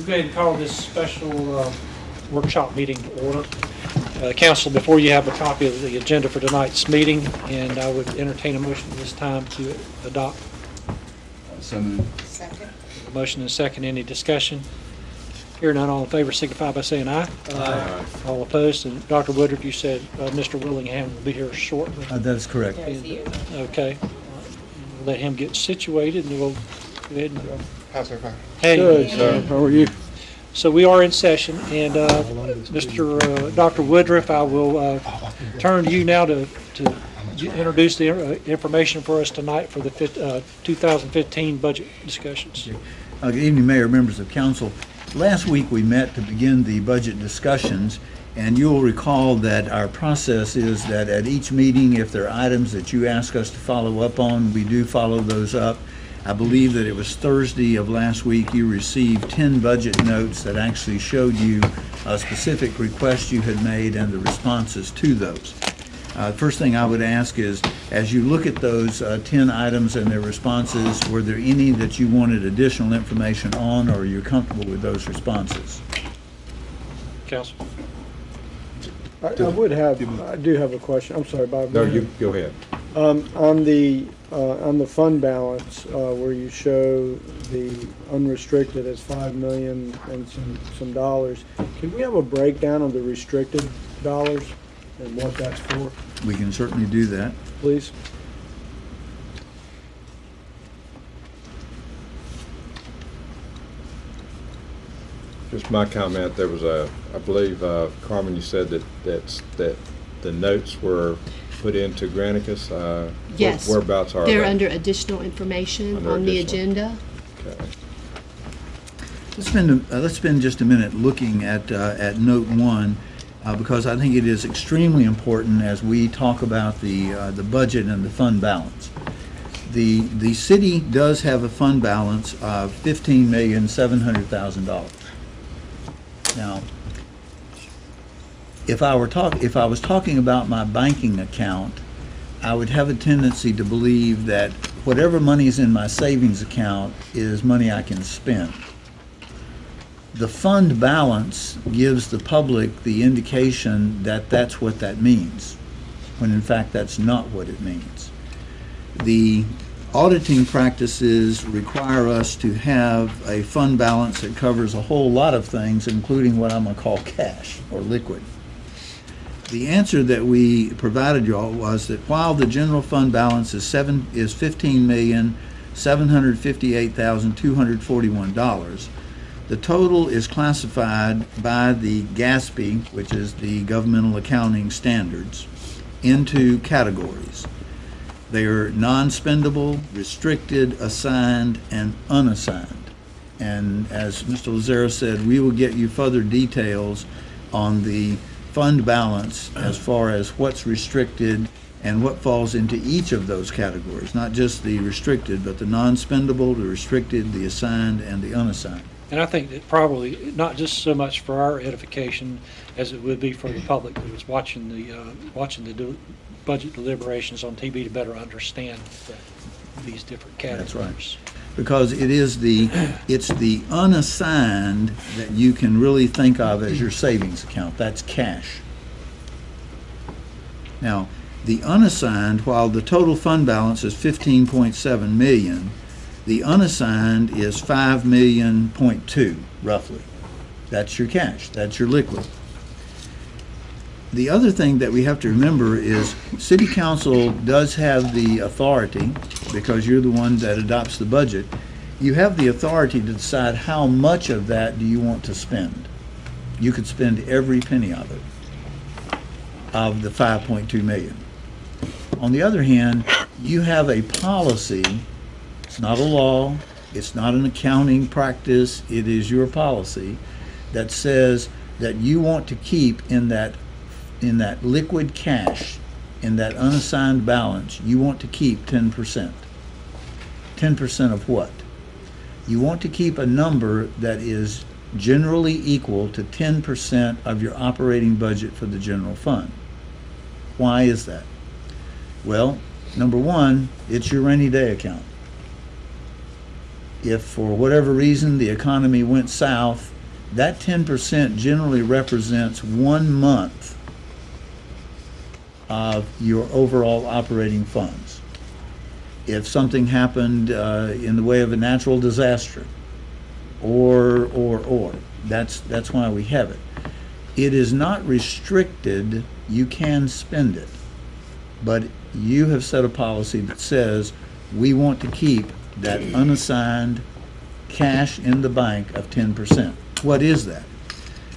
We'll go ahead and call this special uh, workshop meeting to order. Uh, Council, before you have a copy of the agenda for tonight's meeting, and I would entertain a motion at this time to adopt. So moved. Second. A Motion and second, any discussion? Here none, all in favor signify by saying aye. Aye. All opposed, and Dr. Woodruff, you said uh, Mr. Willingham will be here shortly. Uh, That is correct. Okay. We'll Let him get situated, and we'll go ahead and... How's everybody? Hey. Good, sir. How are you? So we are in session, and uh, Mr. uh, Dr. Woodruff, I will uh, turn to you now to to introduce the uh, information for us tonight for the fif- uh, 2015 budget discussions. Uh, Good evening, Mayor, members of council. Last week, we met to begin the budget discussions, and you'll recall that our process is that at each meeting, if there are items that you ask us to follow up on, we do follow those up. I believe that it was Thursday of last week, you received 10 budget notes that actually showed you a specific request you had made and the responses to those. Uh, First thing I would ask is, as you look at those uh, 10 items and their responses, were there any that you wanted additional information on, or are you comfortable with those responses? Council? I I would have, I do have a question. I'm sorry, Bob. No, you, go ahead. Um, on the, uh, on the fund balance, uh, where you show the unrestricted as five million and some, some dollars, can we have a breakdown of the restricted dollars and what that's for, We can certainly do that. please? Just my comment, there was a, I believe, uh, Carmen, you said that, that's, that the notes were put into Granicus. uh, where- Yes. Whereabouts are they? They're under additional information Under on the additional. agenda. Okay. Let's spend, a- uh, let's spend just a minute looking at, uh, at note one, uh, because I think it is extremely important as we talk about the, uh, the budget and the fund balance. The, the city does have a fund balance of fifteen million, seven hundred thousand dollars. Now, if I were talk, if I was talking about my banking account, I would have a tendency to believe that whatever money is in my savings account is money I can spend. The fund balance gives the public the indication that that's what that means, when in fact that's not what it means. The auditing practices require us to have a fund balance that covers a whole lot of things, including what I'm gonna call cash or liquid. The answer that we provided y'all was that while the general fund balance is seven, is fifteen million, seven hundred fifty-eight thousand, two hundred forty-one dollars, the total is classified by the GASB, which is the Governmental Accounting Standards, into categories. They are non-spendable, restricted, assigned, and unassigned. And as Mr. Lazzara said, we will get you further details on the fund balance as far as what's restricted and what falls into each of those categories, not just the restricted, but the non-spendable, the restricted, the assigned, and the unassigned. And I think that probably, not just so much for our edification as it would be for the public who is watching the, uh, watching the del- budget deliberations on TV to better understand the- these different categories. That's right. Because it is the, it's the unassigned that you can really think of as your savings account. That's cash. Now, the unassigned, while the total fund balance is fifteen point seven million, the unassigned is five million point two, roughly. That's your cash, that's your liquid. The other thing that we have to remember is, city council does have the authority, because you're the one that adopts the budget, you have the authority to decide how much of that do you want to spend. You could spend every penny of it, of the five point two million. On the other hand, you have a policy, it's not a law, it's not an accounting practice, it is your policy, that says that you want to keep in that in that liquid cash, in that unassigned balance, you want to keep ten percent. Ten percent of what? You want to keep a number that is generally equal to ten percent of your operating budget for the general fund. Why is that? Well, number one, it's your rainy day account. If for whatever reason the economy went south that ten percent generally represents one month of your overall operating funds. If something happened uh, in the way of a natural disaster, or, or, or, that's, that's why we have it. It is not restricted, you can spend it. But you have set a policy that says, we want to keep that unassigned cash in the bank of ten percent. What is that?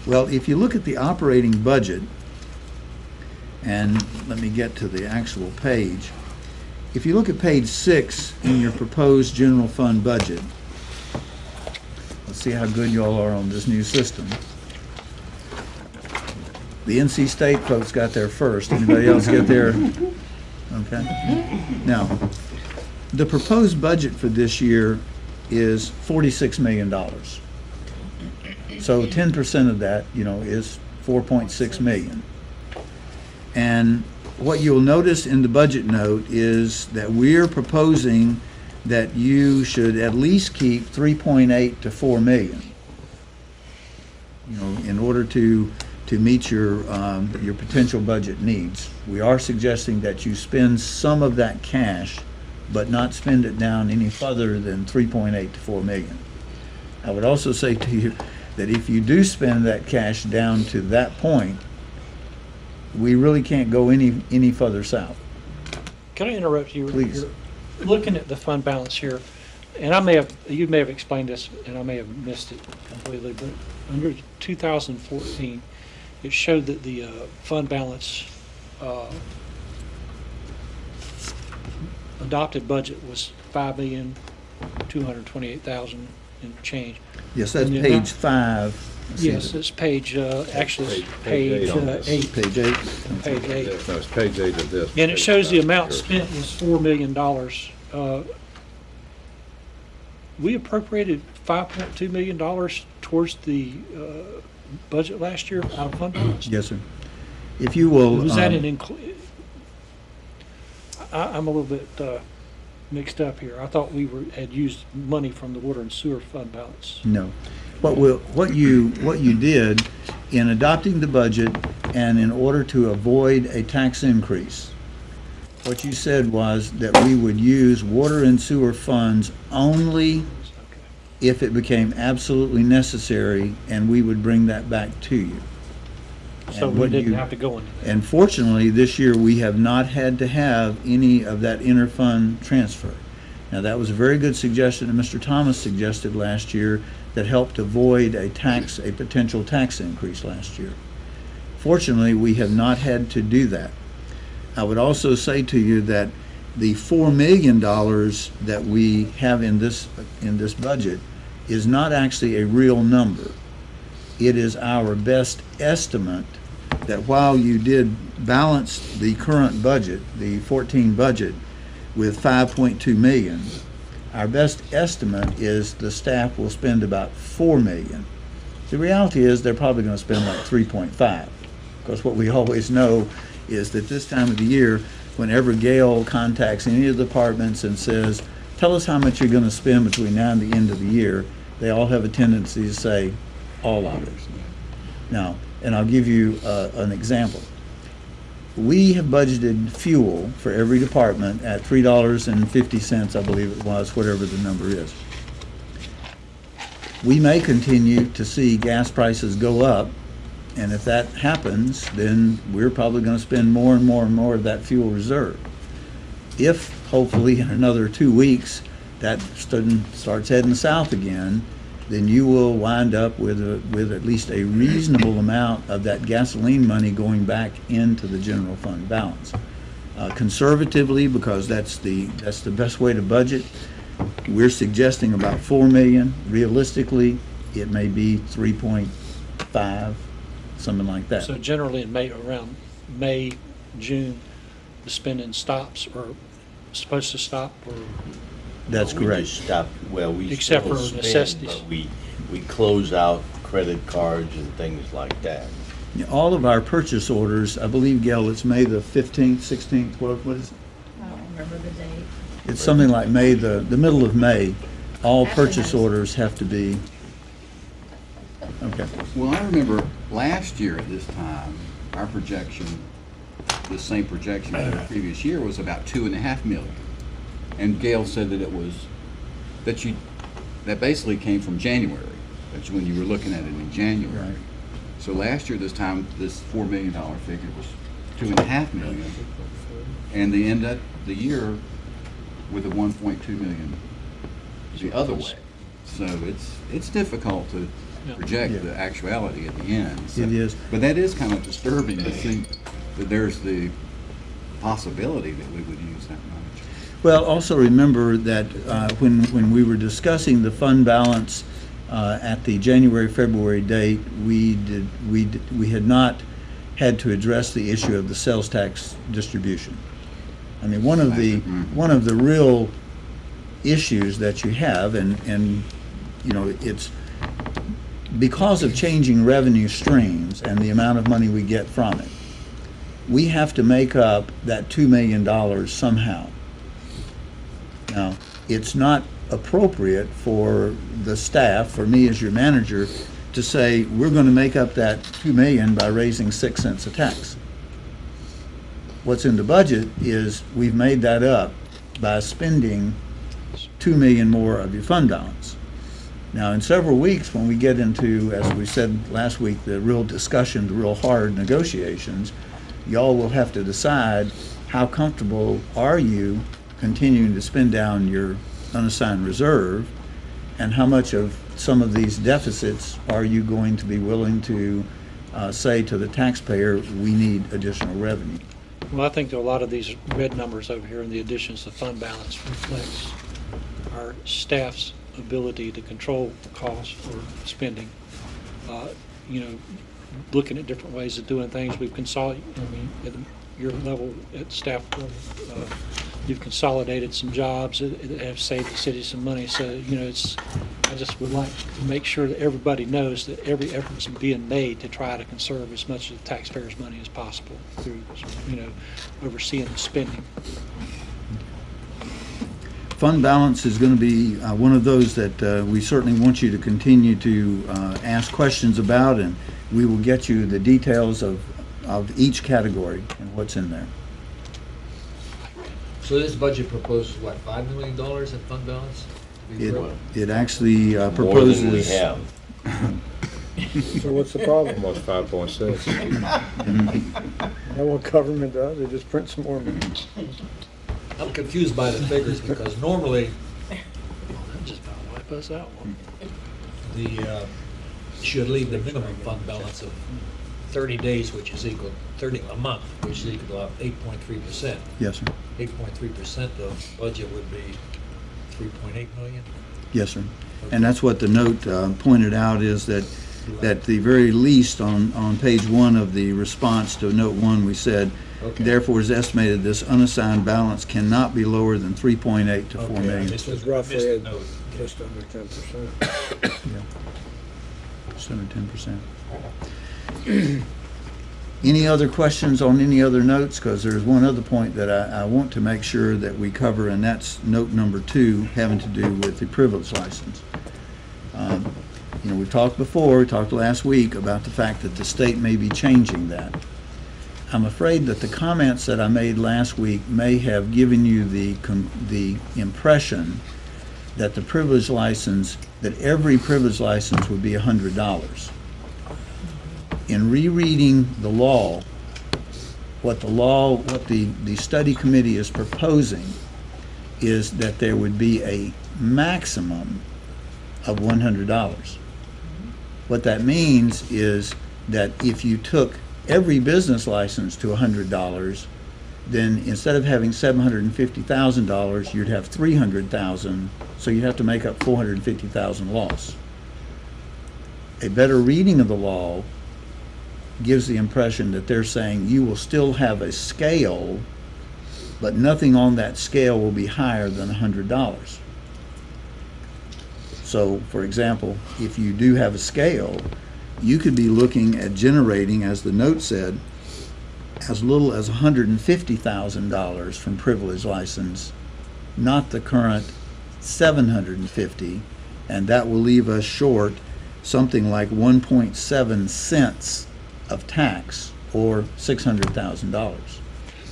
Well, if you look at the operating budget, and let me get to the actual page. If you look at page six in your proposed general fund budget, let's see how good you all are on this new system. The NC State folks got there first. Anybody else get there? Okay. Now, the proposed budget for this year is forty-six million dollars. So ten percent of that, you know, is four point six million. And what you'll notice in the budget note is that we're proposing that you should at least keep three point eight to four million. You know, in order to, to meet your, um, your potential budget needs. We are suggesting that you spend some of that cash, but not spend it down any further than three point eight to four million. I would also say to you that if you do spend that cash down to that point, we really can't go any, any further south. Can I interrupt you? Please. You're Looking at the fund balance here, and I may have, you may have explained this, and I may have missed it completely, but under 2014, it showed that the uh, fund balance uh, adopted budget was five million, two hundred twenty-eight thousand and change. Yes, that's And the page five. Let's see Yes, it's page, uh, actually, it's Page- page page eight on uh, this. eight, Page eight. page eight. No, it's page eight of this. And it page shows the five, amount yours. spent is four million dollars. Uh, We appropriated five point two million dollars towards the uh, budget last year out of fund balance. Yes, sir. If you will. Was that um, an include? I, I'm a little bit uh, mixed up here. I thought we were, had used money from the water and sewer fund balance. No. What will, what you, what you did in adopting the budget and in order to avoid a tax increase, what you said was that we would use water and sewer funds only if it became absolutely necessary, and we would bring that back to you. So And we didn't you- have to go into that. And fortunately, this year, we have not had to have any of that interfund transfer. Now, that was a very good suggestion that Mr. Thomas suggested last year that helped avoid a tax, a potential tax increase last year. Fortunately, we have not had to do that. I would also say to you that the four million dollars that we have in this, in this budget is not actually a real number. It is our best estimate that while you did balance the current budget, the 14 budget, with 5.2 million, our best estimate is the staff will spend about 4 million. The reality is they're probably going to spend like 3.5, because what we always know is that this time of the year, whenever Gail contacts any of the departments and says, tell us how much you're going to spend between now and the end of the year, they all have a tendency to say, all of it. Now, and I'll give you uh, an example. We have budgeted fuel for every department at three dollars and fifty cents, I believe it was, whatever the number is. We may continue to see gas prices go up, and if that happens, then we're probably gonna spend more and more and more of that fuel reserve. If, hopefully, in another two weeks, that student starts heading south again, then you will wind up with, a- with at least a reasonable amount of that gasoline money going back into the general fund balance. Uh, Conservatively, because that's the, that's the best way to budget, we're suggesting about four million. Realistically, it may be three point five, something like that. So generally in May, around May, June, the spending stops or supposed to stop or? That's We correct. just stop, well, we Except still for spend, necessities. but we, we close out credit cards and things like that. All of our purchase orders, I believe, Gail, it's May the fifteenth, sixteenth, what, what is it? I don't remember the date. It's something like May, the, the middle of May, all purchase orders have to be, Okay. Well, I remember last year at this time, our projection, the same projection for the previous year was about two and a half million. And Gail said that it was, that you, that basically came from January. That's when you were looking at it in January. Right. So last year, this time, this four million dollar figure was two and a half million. And they end up the year with a one point two million the other way. So it's, it's difficult to Yeah. project Yeah. the actuality at the end. So- It is. But that is kind of disturbing to think that there's the possibility that we would use that much. Well, also remember that uh, when, when we were discussing the fund balance uh, at the January, February date, we did, we, did- we had not had to address the issue of the sales tax distribution. I mean, one of the, one of the real issues that you have, and, and, you know, it's because of changing revenue streams and the amount of money we get from it, we have to make up that $2 million somehow. Now, it's not appropriate for the staff, for me as your manager, to say, we're going to make up that 2 million by raising 6 cents a tax. What's in the budget is we've made that up by spending 2 million more of your fund balance. Now, in several weeks, when we get into, as we said last week, the real discussion, the real hard negotiations, y'all will have to decide how comfortable are you continuing to spend down your unassigned reserve, and how much of some of these deficits are you going to be willing to uh, say to the taxpayer, we need additional revenue? Well, I think that a lot of these red numbers over here in the additions to fund balance reflects our staff's ability to control costs or spending. Uh, You know, looking at different ways of doing things, we've consolidated, I mean, at your level, at staff level, uh, you've consolidated some jobs that have saved the city some money, so, you know, it's, I just would like to make sure that everybody knows that every effort is being made to try to conserve as much of the taxpayers' money as possible through, you know, overseeing the spending. Fund balance is going to be uh, one of those that uh, we certainly want you to continue to uh, ask questions about, and we will get you the details of, of each category and what's in there. So this budget proposes, what, five million dollars in fund balance? to be It, approved? it actually uh, More than we proposes. have. So what's the problem? Almost five point six. Know what government does? They just print some more money. I'm confused by the figures because normally That just about wipe us out. the, uh, should leave the minimum fund balance of thirty days, which is equal, thirty, a month, which is equal to eight point three percent. Yes, sir. Eight point three percent of budget would be three point eight million. Yes, sir. And that's what the note uh, pointed out is that, that the very least on, on page one of the response to note one, we said, Okay. therefore is estimated this unassigned balance cannot be lower than 3.8 to 4 Okay, I million. missed It's the- roughly missed the a- note. Just under ten percent. Just under 10%. Any other questions on any other notes? Because there's one other point that I, I want to make sure that we cover, and that's note number two, having to do with the privilege license. Um, You know, we've talked before, we talked last week about the fact that the state may be changing that. I'm afraid that the comments that I made last week may have given you the, the impression that the privilege license, that every privilege license would be hundred dollars. In rereading the law, what the law, what the, the study committee is proposing is that there would be a maximum of one hundred dollars. What that means is that if you took every business license to hundred dollars, then instead of having seven hundred and fifty thousand dollars, you'd have three hundred thousand, so you'd have to make up four hundred and fifty thousand loss. A better reading of the law gives the impression that they're saying you will still have a scale, but nothing on that scale will be higher than hundred dollars. So, for example, if you do have a scale, you could be looking at generating, as the note said, as little as $150,000 from privilege license, not the current 750, and that will leave us short something like 1.7 cents of tax or $600,000.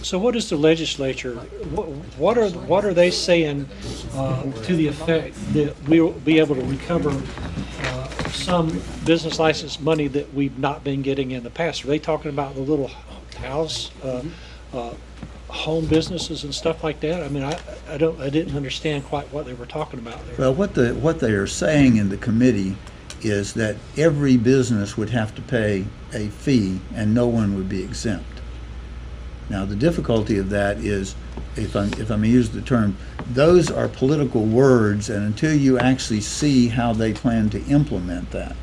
So what is the legislature, what, what are, what are they saying, uh, to the effect that we'll be able to recover, uh, some business license money that we've not been getting in the past? Are they talking about the little house, uh, uh, home businesses and stuff like that? I mean, I, I don't, I didn't understand quite what they were talking about there. Well, what the, what they are saying in the committee is that every business would have to pay a fee and no one would be exempt. Now, the difficulty of that is, if I'm, if I'm gonna use the term, those are political words, and until you actually see how they plan to implement that.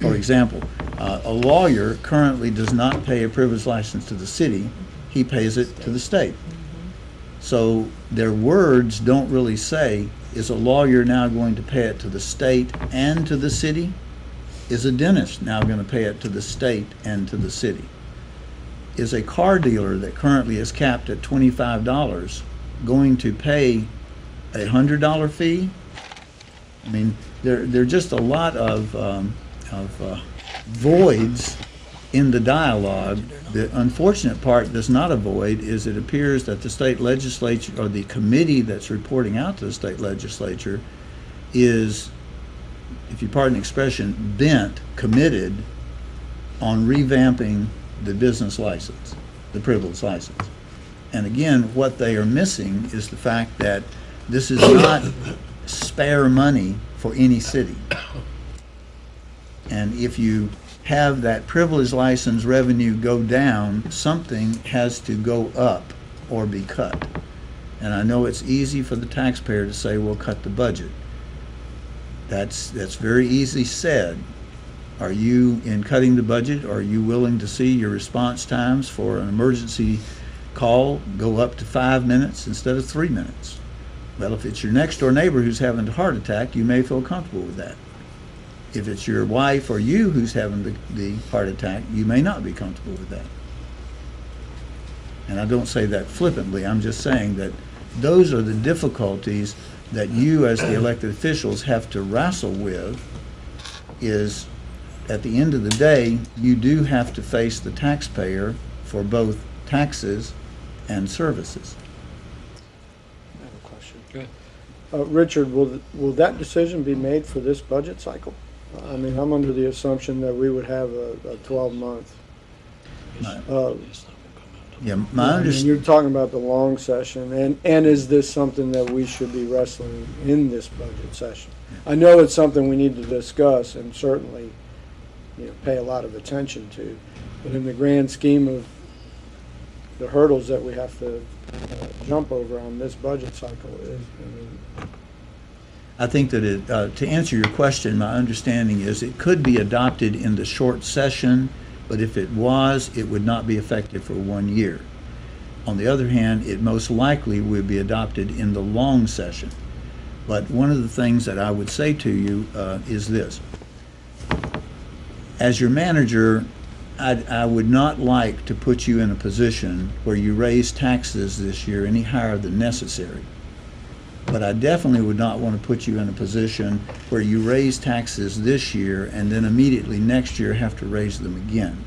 For example, uh, a lawyer currently does not pay a privilege license to the city, he pays it to the state. So their words don't really say, is a lawyer now going to pay it to the state and to the city? Is a dentist now going to pay it to the state and to the city? Is a car dealer that currently is capped at twenty-five dollars going to pay a hundred dollar fee? I mean, there, there are just a lot of, um, of uh, voids in the dialogue. The unfortunate part that's not a void is it appears that the state legislature, or the committee that's reporting out to the state legislature is, if you pardon the expression, bent, committed on revamping the business license, the privilege license. And again, what they are missing is the fact that this is not spare money for any city. And if you have that privilege license revenue go down, something has to go up or be cut. And I know it's easy for the taxpayer to say, we'll cut the budget. That's, that's very easily said. Are you, in cutting the budget, are you willing to see your response times for an emergency call go up to five minutes instead of three minutes? Well, if it's your next door neighbor who's having a heart attack, you may feel comfortable with that. If it's your wife or you who's having the, the heart attack, you may not be comfortable with that. And I don't say that flippantly, I'm just saying that those are the difficulties that you as the elected officials have to wrestle with is at the end of the day, you do have to face the taxpayer for both taxes and services. I have a question. Go ahead. Uh, Richard, will, will that decision be made for this budget cycle? I mean, I'm under the assumption that we would have a, a twelve-month. Uh, Yeah, my I mean, understanding. you're talking about the long session, and, and is this something that we should be wrestling in this budget session? I know it's something we need to discuss and certainly, you know, pay a lot of attention to, but in the grand scheme of the hurdles that we have to uh, jump over on this budget cycle is, I mean, I think that it, uh, to answer your question, my understanding is it could be adopted in the short session, but if it was, it would not be effective for one year. On the other hand, it most likely would be adopted in the long session. But one of the things that I would say to you uh, is this. As your manager, I, I would not like to put you in a position where you raise taxes this year any higher than necessary. But I definitely would not want to put you in a position where you raise taxes this year and then immediately next year have to raise them again.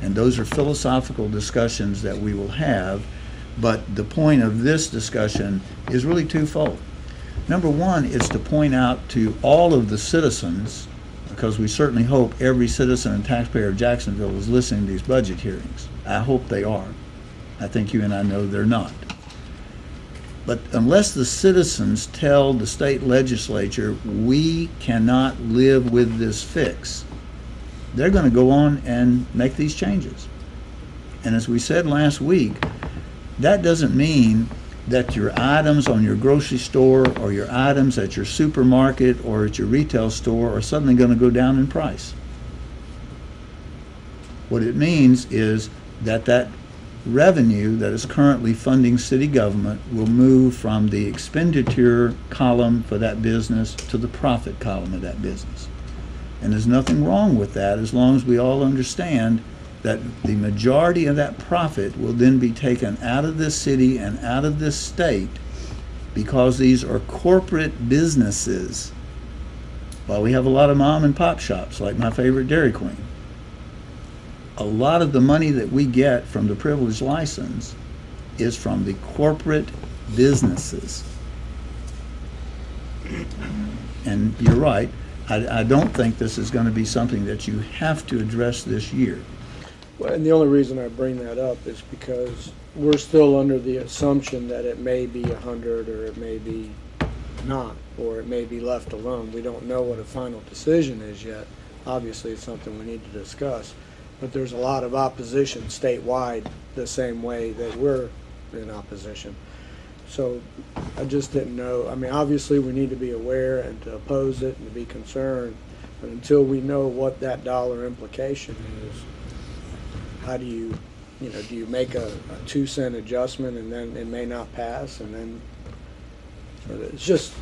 And those are philosophical discussions that we will have, but the point of this discussion is really twofold. Number one is to point out to all of the citizens, because we certainly hope every citizen and taxpayer of Jacksonville is listening to these budget hearings. I hope they are. I think you and I know they're not. But unless the citizens tell the state legislature, we cannot live with this fix, they're going to go on and make these changes. And as we said last week, that doesn't mean that your items on your grocery store or your items at your supermarket or at your retail store are suddenly going to go down in price. What it means is that that revenue that is currently funding city government will move from the expenditure column for that business to the profit column of that business. And there's nothing wrong with that as long as we all understand that the majority of that profit will then be taken out of this city and out of this state because these are corporate businesses while we have a lot of mom and pop shops, like my favorite Dairy Queen, a lot of the money that we get from the privilege license is from the corporate businesses. And you're right, I, I don't think this is gonna be something that you have to address this year. Well, And the only reason I bring that up is because we're still under the assumption that it may be a hundred, or it may be not, or it may be left alone. We don't know what a final decision is yet. Obviously, it's something we need to discuss. But there's a lot of opposition statewide, the same way that we're in opposition. So I just didn't know, I mean, obviously, we need to be aware and to oppose it and to be concerned. But until we know what that dollar implication is, how do you, you know, do you make a, a two cent adjustment and then it may not pass and then, it's just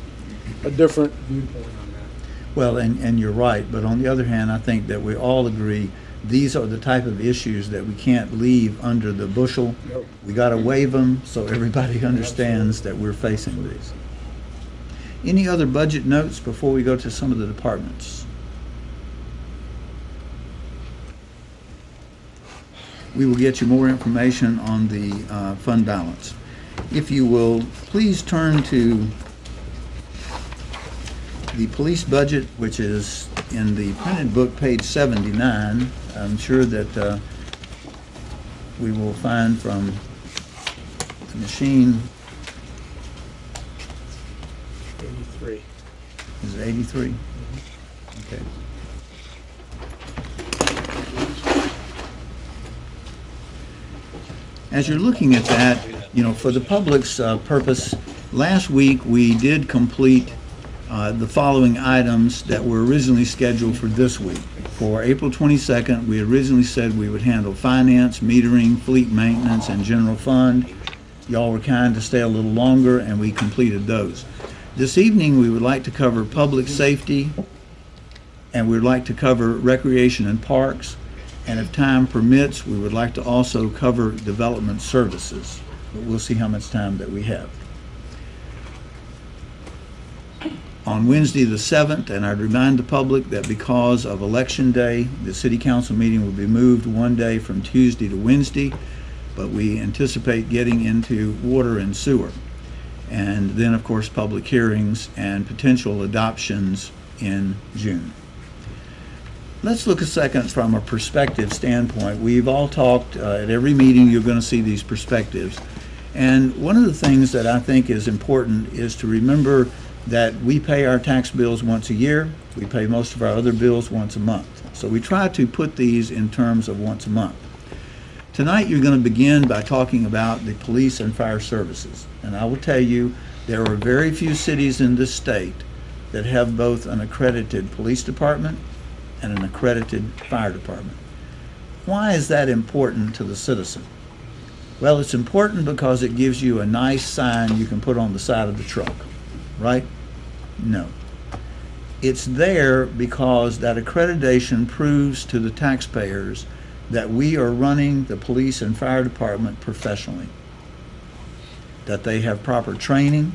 a different viewpoint on that. Well, and, and you're right, but on the other hand, I think that we all agree, these are the type of issues that we can't leave under the bushel. Nope. We gotta waive them so everybody understands that we're facing these. Any other budget notes before we go to some of the departments? We will get you more information on the uh, fund balance. If you will, please turn to the police budget, which is in the printed book, page 79. I'm sure that uh, we will find from the machine, Eighty-three. is it 83? Okay. As you're looking at that, you know, for the public's uh, purpose, last week, we did complete uh, the following items that were originally scheduled for this week. For April 22nd, we originally said we would handle finance, metering, fleet maintenance, and general fund. Y'all were kind to stay a little longer, and we completed those. This evening, we would like to cover public safety, and we'd like to cover recreation and parks, and if time permits, we would like to also cover development services. But we'll see how much time that we have. On Wednesday, the 7th, and I'd remind the public that because of Election Day, the city council meeting will be moved one day from Tuesday to Wednesday, but we anticipate getting into water and sewer. And then, of course, public hearings and potential adoptions in June. Let's look a second from a perspective standpoint. We've all talked, uh, at every meeting, you're going to see these perspectives. And one of the things that I think is important is to remember that we pay our tax bills once a year. We pay most of our other bills once a month. So we try to put these in terms of once a month. Tonight, you're going to begin by talking about the police and fire services. And I will tell you, there are very few cities in this state that have both an accredited police department and an accredited fire department. Why is that important to the citizen? Well, it's important because it gives you a nice sign you can put on the side of the truck, right? No. It's there because that accreditation proves to the taxpayers that we are running the police and fire department professionally. That they have proper training,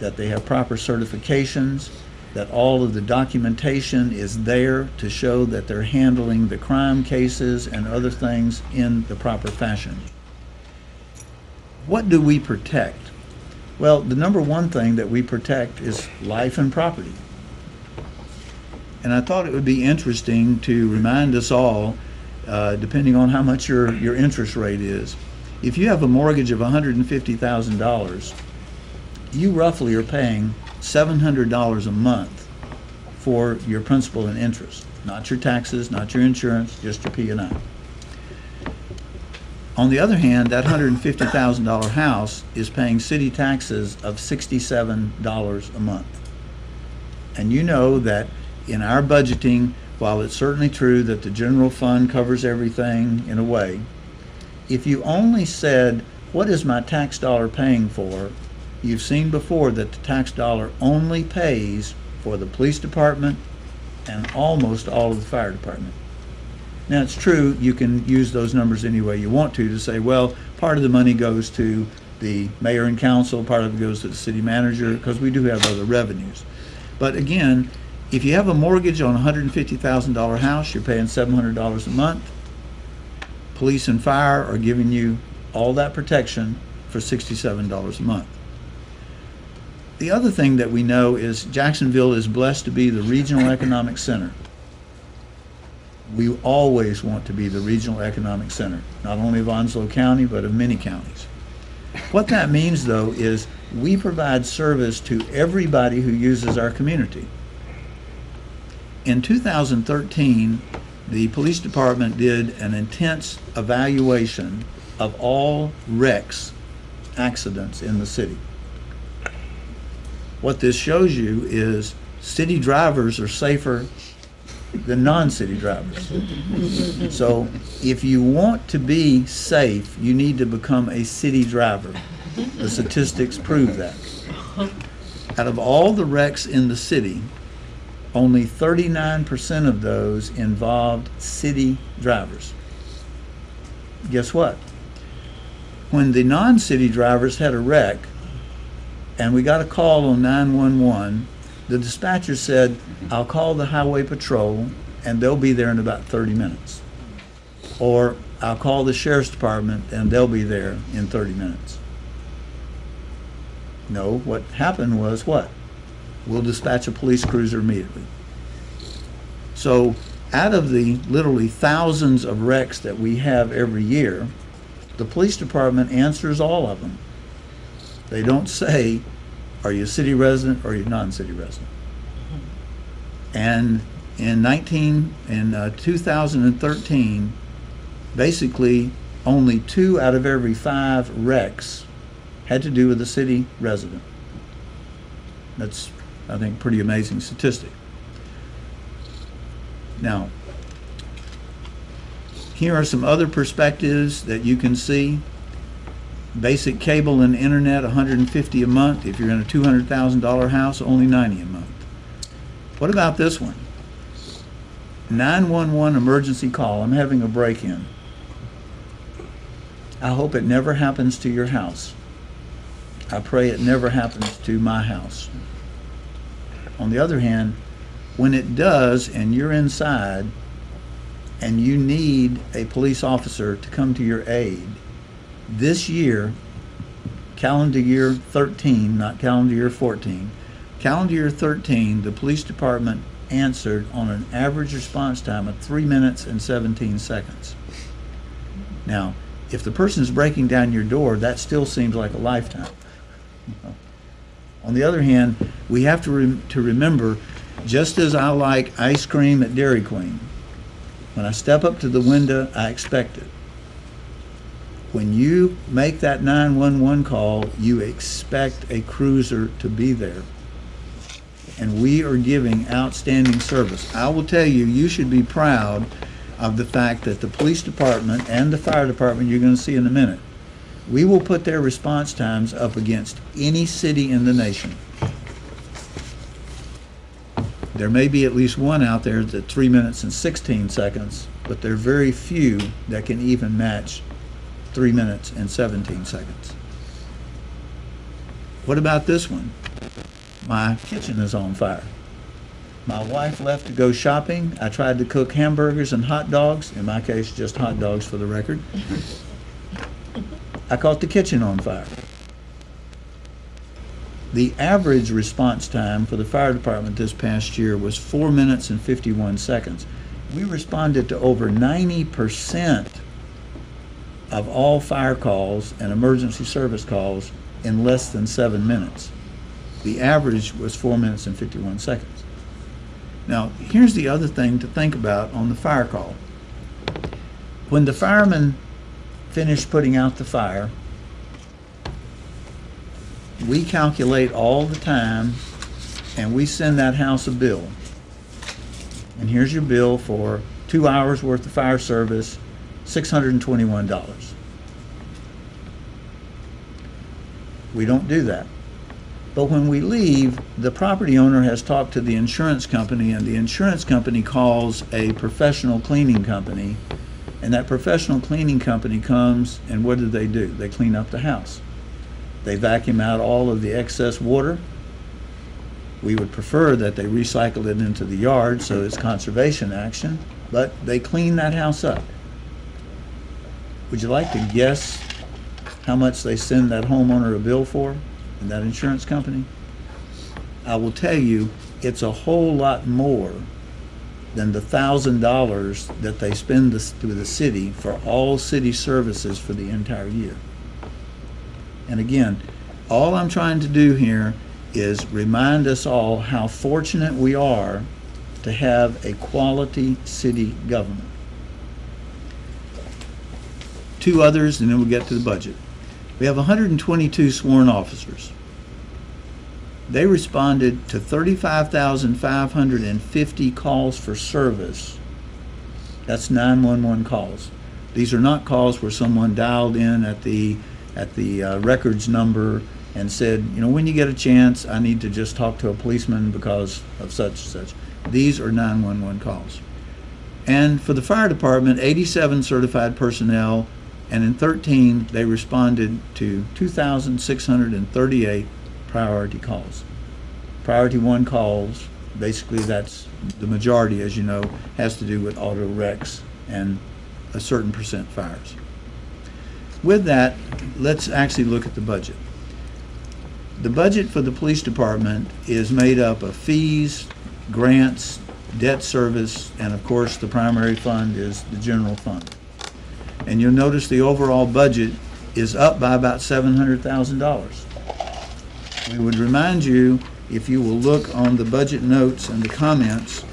that they have proper certifications, that all of the documentation is there to show that they're handling the crime cases and other things in the proper fashion. What do we protect? Well, the number one thing that we protect is life and property. And I thought it would be interesting to remind us all, uh, depending on how much your, your interest rate is, if you have a mortgage of $150,000, you roughly are paying $700 a month for your principal and interest, not your taxes, not your insurance, just your P and I. On the other hand, that $150,000 house is paying city taxes of $67 a month. And you know that in our budgeting, while it's certainly true that the general fund covers everything in a way, if you only said, what is my tax dollar paying for? You've seen before that the tax dollar only pays for the police department and almost all of the fire department. Now, it's true, you can use those numbers any way you want to, to say, well, part of the money goes to the mayor and council, part of it goes to the city manager, because we do have other revenues. But again, If you have a mortgage on a hundred and fifty thousand dollar house, you're paying seven hundred dollars a month. Police and fire are giving you all that protection for sixty-seven dollars a month. The other thing that we know is Jacksonville is blessed to be the regional economic center. We always want to be the regional economic center, not only of Onslow County, but of many counties. What that means, though, is we provide service to everybody who uses our community. In 2013, the police department did an intense evaluation of all wrecks, accidents in the city. What this shows you is city drivers are safer than non-city drivers. So if you want to be safe, you need to become a city driver. The statistics prove that. Out of all the wrecks in the city, only 39% of those involved city drivers. Guess what? When the non-city drivers had a wreck and we got a call on 911, the dispatcher said, I'll call the highway patrol and they'll be there in about 30 minutes. Or I'll call the sheriff's department and they'll be there in 30 minutes. No, what happened was what? We'll dispatch a police cruiser immediately. So out of the literally thousands of wrecks that we have every year, the police department answers all of them. They don't say, are you a city resident or are you a non-city resident? And in 19, in uh, 2013, basically only two out of every five wrecks had to do with a city resident. That's, I think, pretty amazing statistic. Now, here are some other perspectives that you can see. Basic cable and internet, 150 a month. If you're in a $200,000 house, only 90 a month. What about this one? 911 emergency call. I'm having a break-in. I hope it never happens to your house. I pray it never happens to my house. On the other hand, when it does and you're inside and you need a police officer to come to your aid, this year, calendar year 13, not calendar year 14, calendar year 13, the police department answered on an average response time of 3 minutes and 17 seconds. Now, if the person is breaking down your door, that still seems like a lifetime. On the other hand, we have to, to remember just as I like ice cream at Dairy Queen, when I step up to the window, I expect it. When you make that 911 call, you expect a cruiser to be there. And we are giving outstanding service. I will tell you, you should be proud of the fact that the police department and the fire department, you're going to see in a minute, we will put their response times up against any city in the nation. There may be at least one out there that's three minutes and 16 seconds, but there are very few that can even match three minutes and 17 seconds. What about this one? My kitchen is on fire. My wife left to go shopping. I tried to cook hamburgers and hot dogs, in my case, just hot dogs for the record. I caught the kitchen on fire. The average response time for the fire department this past year was four minutes and 51 seconds. We responded to over 90% of all fire calls and emergency service calls in less than seven minutes. The average was four minutes and 51 seconds. Now, here's the other thing to think about on the fire call. When the firemen finish putting out the fire, we calculate all the time and we send that house a bill. And here's your bill for two hours worth of fire service, $621. We don't do that. But when we leave, the property owner has talked to the insurance company, and the insurance company calls a professional cleaning company. And that professional cleaning company comes, and what do they do? They clean up the house. They vacuum out all of the excess water. We would prefer that they recycle it into the yard, so it's conservation action, but they clean that house up. Would you like to guess how much they send that homeowner a bill for, and that insurance company? I will tell you, it's a whole lot more than the thousand dollars that they spend this, through the city for all city services for the entire year. And again, all I'm trying to do here is remind us all how fortunate we are to have a quality city government. Two others, and then we'll get to the budget. We have 122 sworn officers. They responded to 35,550 calls for service. That's 911 calls. These are not calls where someone dialed in at the, at the uh, records number and said, you know, when you get a chance, I need to just talk to a policeman because of such and such. These are 911 calls. And for the fire department, 87 certified personnel, and in 13, they responded to 2,638 priority calls. Priority one calls, basically that's the majority, as you know, has to do with auto wrecks and a certain percent fires. With that, let's actually look at the budget. The budget for the police department is made up of fees, grants, debt service, and of course, the primary fund is the general fund. And you'll notice the overall budget is up by about seven hundred thousand dollars. We would remind you, if you will look on the budget notes and the comments,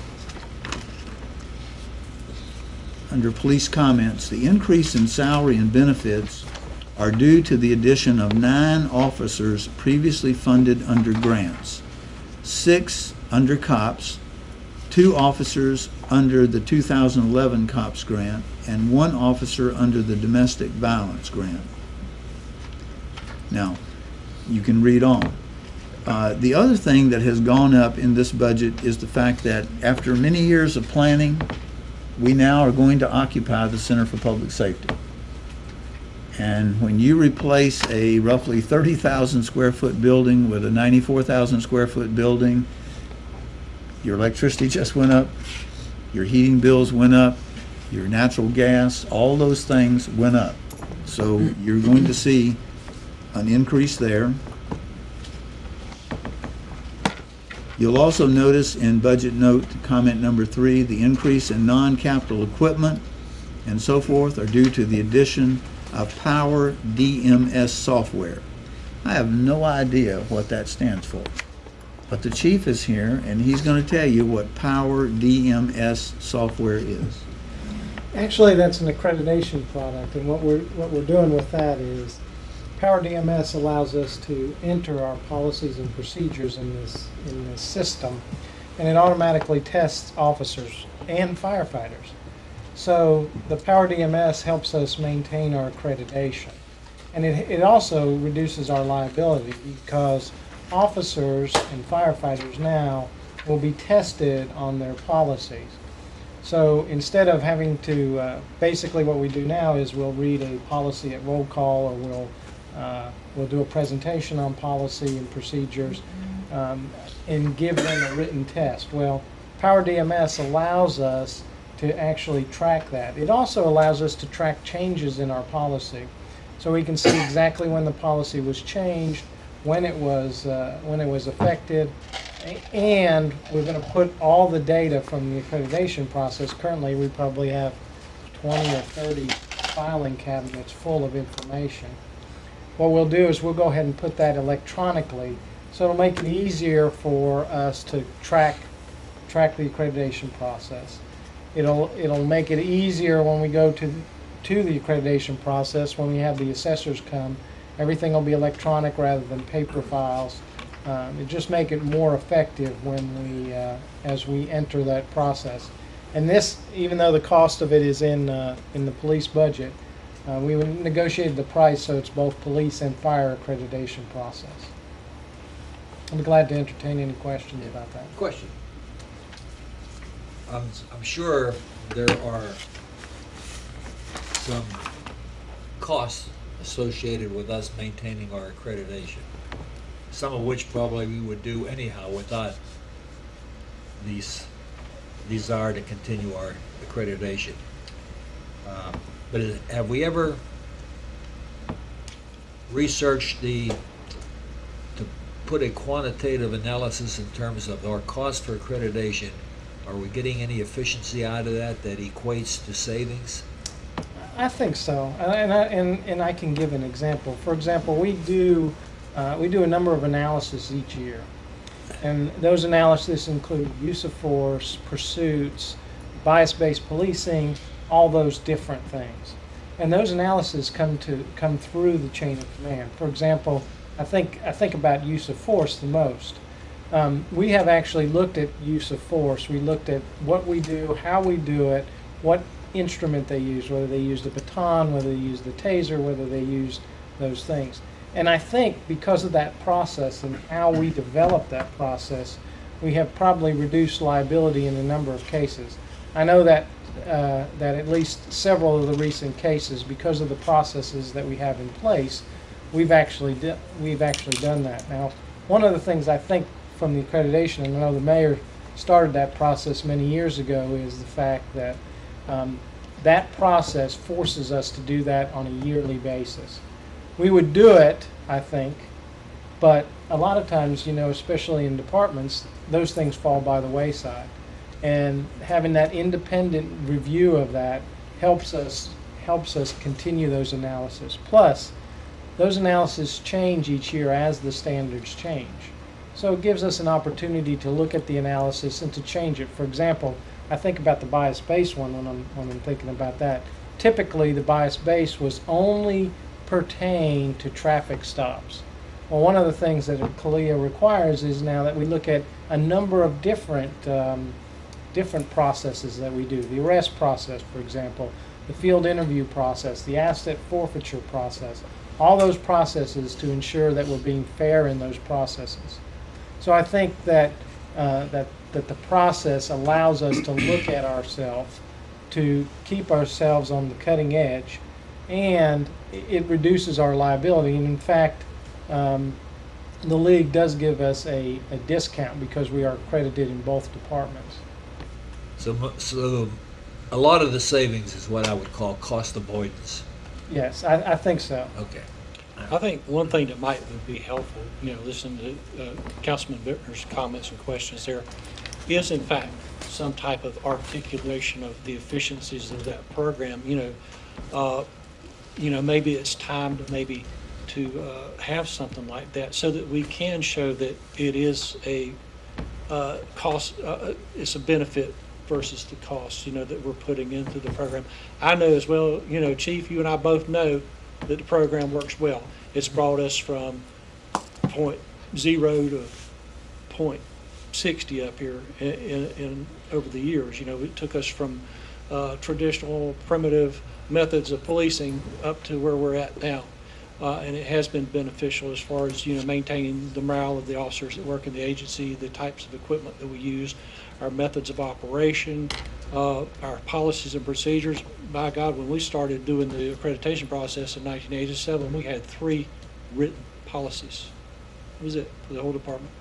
under police comments, the increase in salary and benefits are due to the addition of nine officers previously funded under grants, six under cops, two officers under the 2011 COPS grant, and one officer under the domestic violence grant. Now, you can read on. Uh, The other thing that has gone up in this budget is the fact that after many years of planning, we now are going to occupy the Center for Public Safety. And when you replace a roughly 30,000 square foot building with a 94,000 square foot building, your electricity just went up, your heating bills went up, your natural gas, all those things went up. So you're going to see an increase there. You'll also notice in budget note, comment number three, the increase in non-capital equipment and so forth are due to the addition of Power DMS software. I have no idea what that stands for. But the chief is here and he's going to tell you what Power DMS software is. Actually, that's an accreditation product, and what we're, what we're doing with that is Power DMS allows us to enter our policies and procedures in this, in this system, and it automatically tests officers and firefighters. So the Power DMS helps us maintain our accreditation. And it, it also reduces our liability because officers and firefighters now will be tested on their policies. So instead of having to, uh, basically what we do now is we'll read a policy at roll call or we'll, uh, we'll do a presentation on policy and procedures um, and give them a written test. Well, Power DMS allows us to actually track that. It also allows us to track changes in our policy. So we can see exactly when the policy was changed, when it was, uh, when it was affected, and we're going to put all the data from the accreditation process. Currently, we probably have 20 or 30 filing cabinets full of information. What we'll do is we'll go ahead and put that electronically, so it'll make it easier for us to track, track the accreditation process. It'll, it'll make it easier when we go to, to the accreditation process, when we have the assessors come. Everything will be electronic rather than paper files. Um, it just make it more effective when we, uh, as we enter that process. And this, even though the cost of it is in, uh, in the police budget, uh, we negotiated the price so it's both police and fire accreditation process. I'm glad to entertain any questions about that. Question. I'm, I'm sure there are some costs associated with us maintaining our accreditation. Some of which probably we would do anyhow without these desire to continue our accreditation. Uh, But have we ever researched the, to put a quantitative analysis in terms of our cost for accreditation? Are we getting any efficiency out of that that equates to savings? I think so, and I, and, and I can give an example. For example, we do, uh, we do a number of analyses each year. And those analyses include use of force, pursuits, bias-based policing, all those different things. And those analyses come to, come through the chain of command. For example, I think, I think about use of force the most. Um, we have actually looked at use of force. We looked at what we do, how we do it, what instrument they use, whether they used the baton, whether they used the taser, whether they used those things. And I think because of that process and how we developed that process, we have probably reduced liability in a number of cases. I know that uh, that at least several of the recent cases, because of the processes that we have in place, we've actually we've actually done that. Now, one of the things I think from the accreditation, and I know the mayor started that process many years ago, is the fact that um, that process forces us to do that on a yearly basis. We would do it, I think, but a lot of times, you know, especially in departments, those things fall by the wayside. And having that independent review of that helps us helps us continue those analyses. Plus, those analyses change each year as the standards change. So it gives us an opportunity to look at the analysis and to change it. For example, I think about the bias base one when I'm when I'm thinking about that. Typically, the bias base was only pertain to traffic stops. Well, one of the things that CALEA requires is now that we look at a number of different um, different processes that we do. The arrest process, for example, the field interview process, the asset forfeiture process, all those processes to ensure that we're being fair in those processes. So I think that uh, that that the process allows us to look at ourselves, to keep ourselves on the cutting edge, and it- it reduces our liability. And in fact, um, the league does give us a, a discount because we are accredited in both departments. So, so a lot of the savings is what I would call cost avoidance. Yes, I, I think so. Okay. I think one thing that might be helpful, you know, listening to uh, Councilman Bittner's comments and questions there, is in fact some type of articulation of the efficiencies of that program, you know. uh, You know, maybe it's time to maybe to uh, have something like that so that we can show that it is a uh, cost, uh, it's a benefit versus the cost, you know, that we're putting into the program. I know as well, you know, Chief, you and I both know that the program works well. It's brought us from point zero to point sixty up here in, in, in, over the years. You know, it took us from uh, traditional primitive methods of policing up to where we're at now. Uh, and it has been beneficial as far as, you know, maintaining the morale of the officers that work in the agency, the types of equipment that we use, our methods of operation, uh, our policies and procedures. By God, when we started doing the accreditation process in 1987, we had three written policies. That was it for the whole department.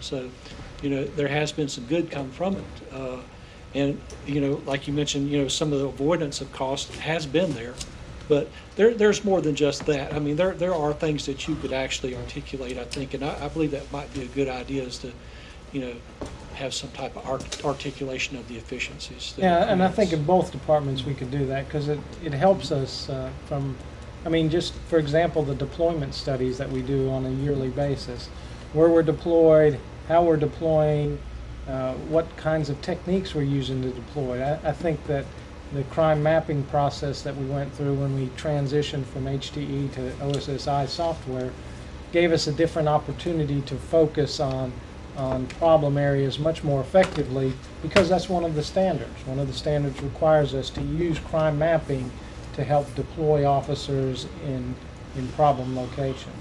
So, you know, there has been some good come from it. Uh, and, you know, like you mentioned, you know, some of the avoidance of cost has been there. But there, there's more than just that. I mean, there, there are things that you could actually articulate, I think, and I, I believe that might be a good idea is to, you know, have some type of art, articulation of the efficiencies. that Yeah, and I think in both departments we could do that because it, it helps us uh, from, I mean, just for example, the deployment studies that we do on a yearly basis, where we're deployed, how we're deploying, uh, what kinds of techniques we're using to deploy. I, I think that the crime mapping process that we went through when we transitioned from HTE to OSSI software gave us a different opportunity to focus on on problem areas much more effectively because that's one of the standards. One of the standards requires us to use crime mapping to help deploy officers in in problem locations.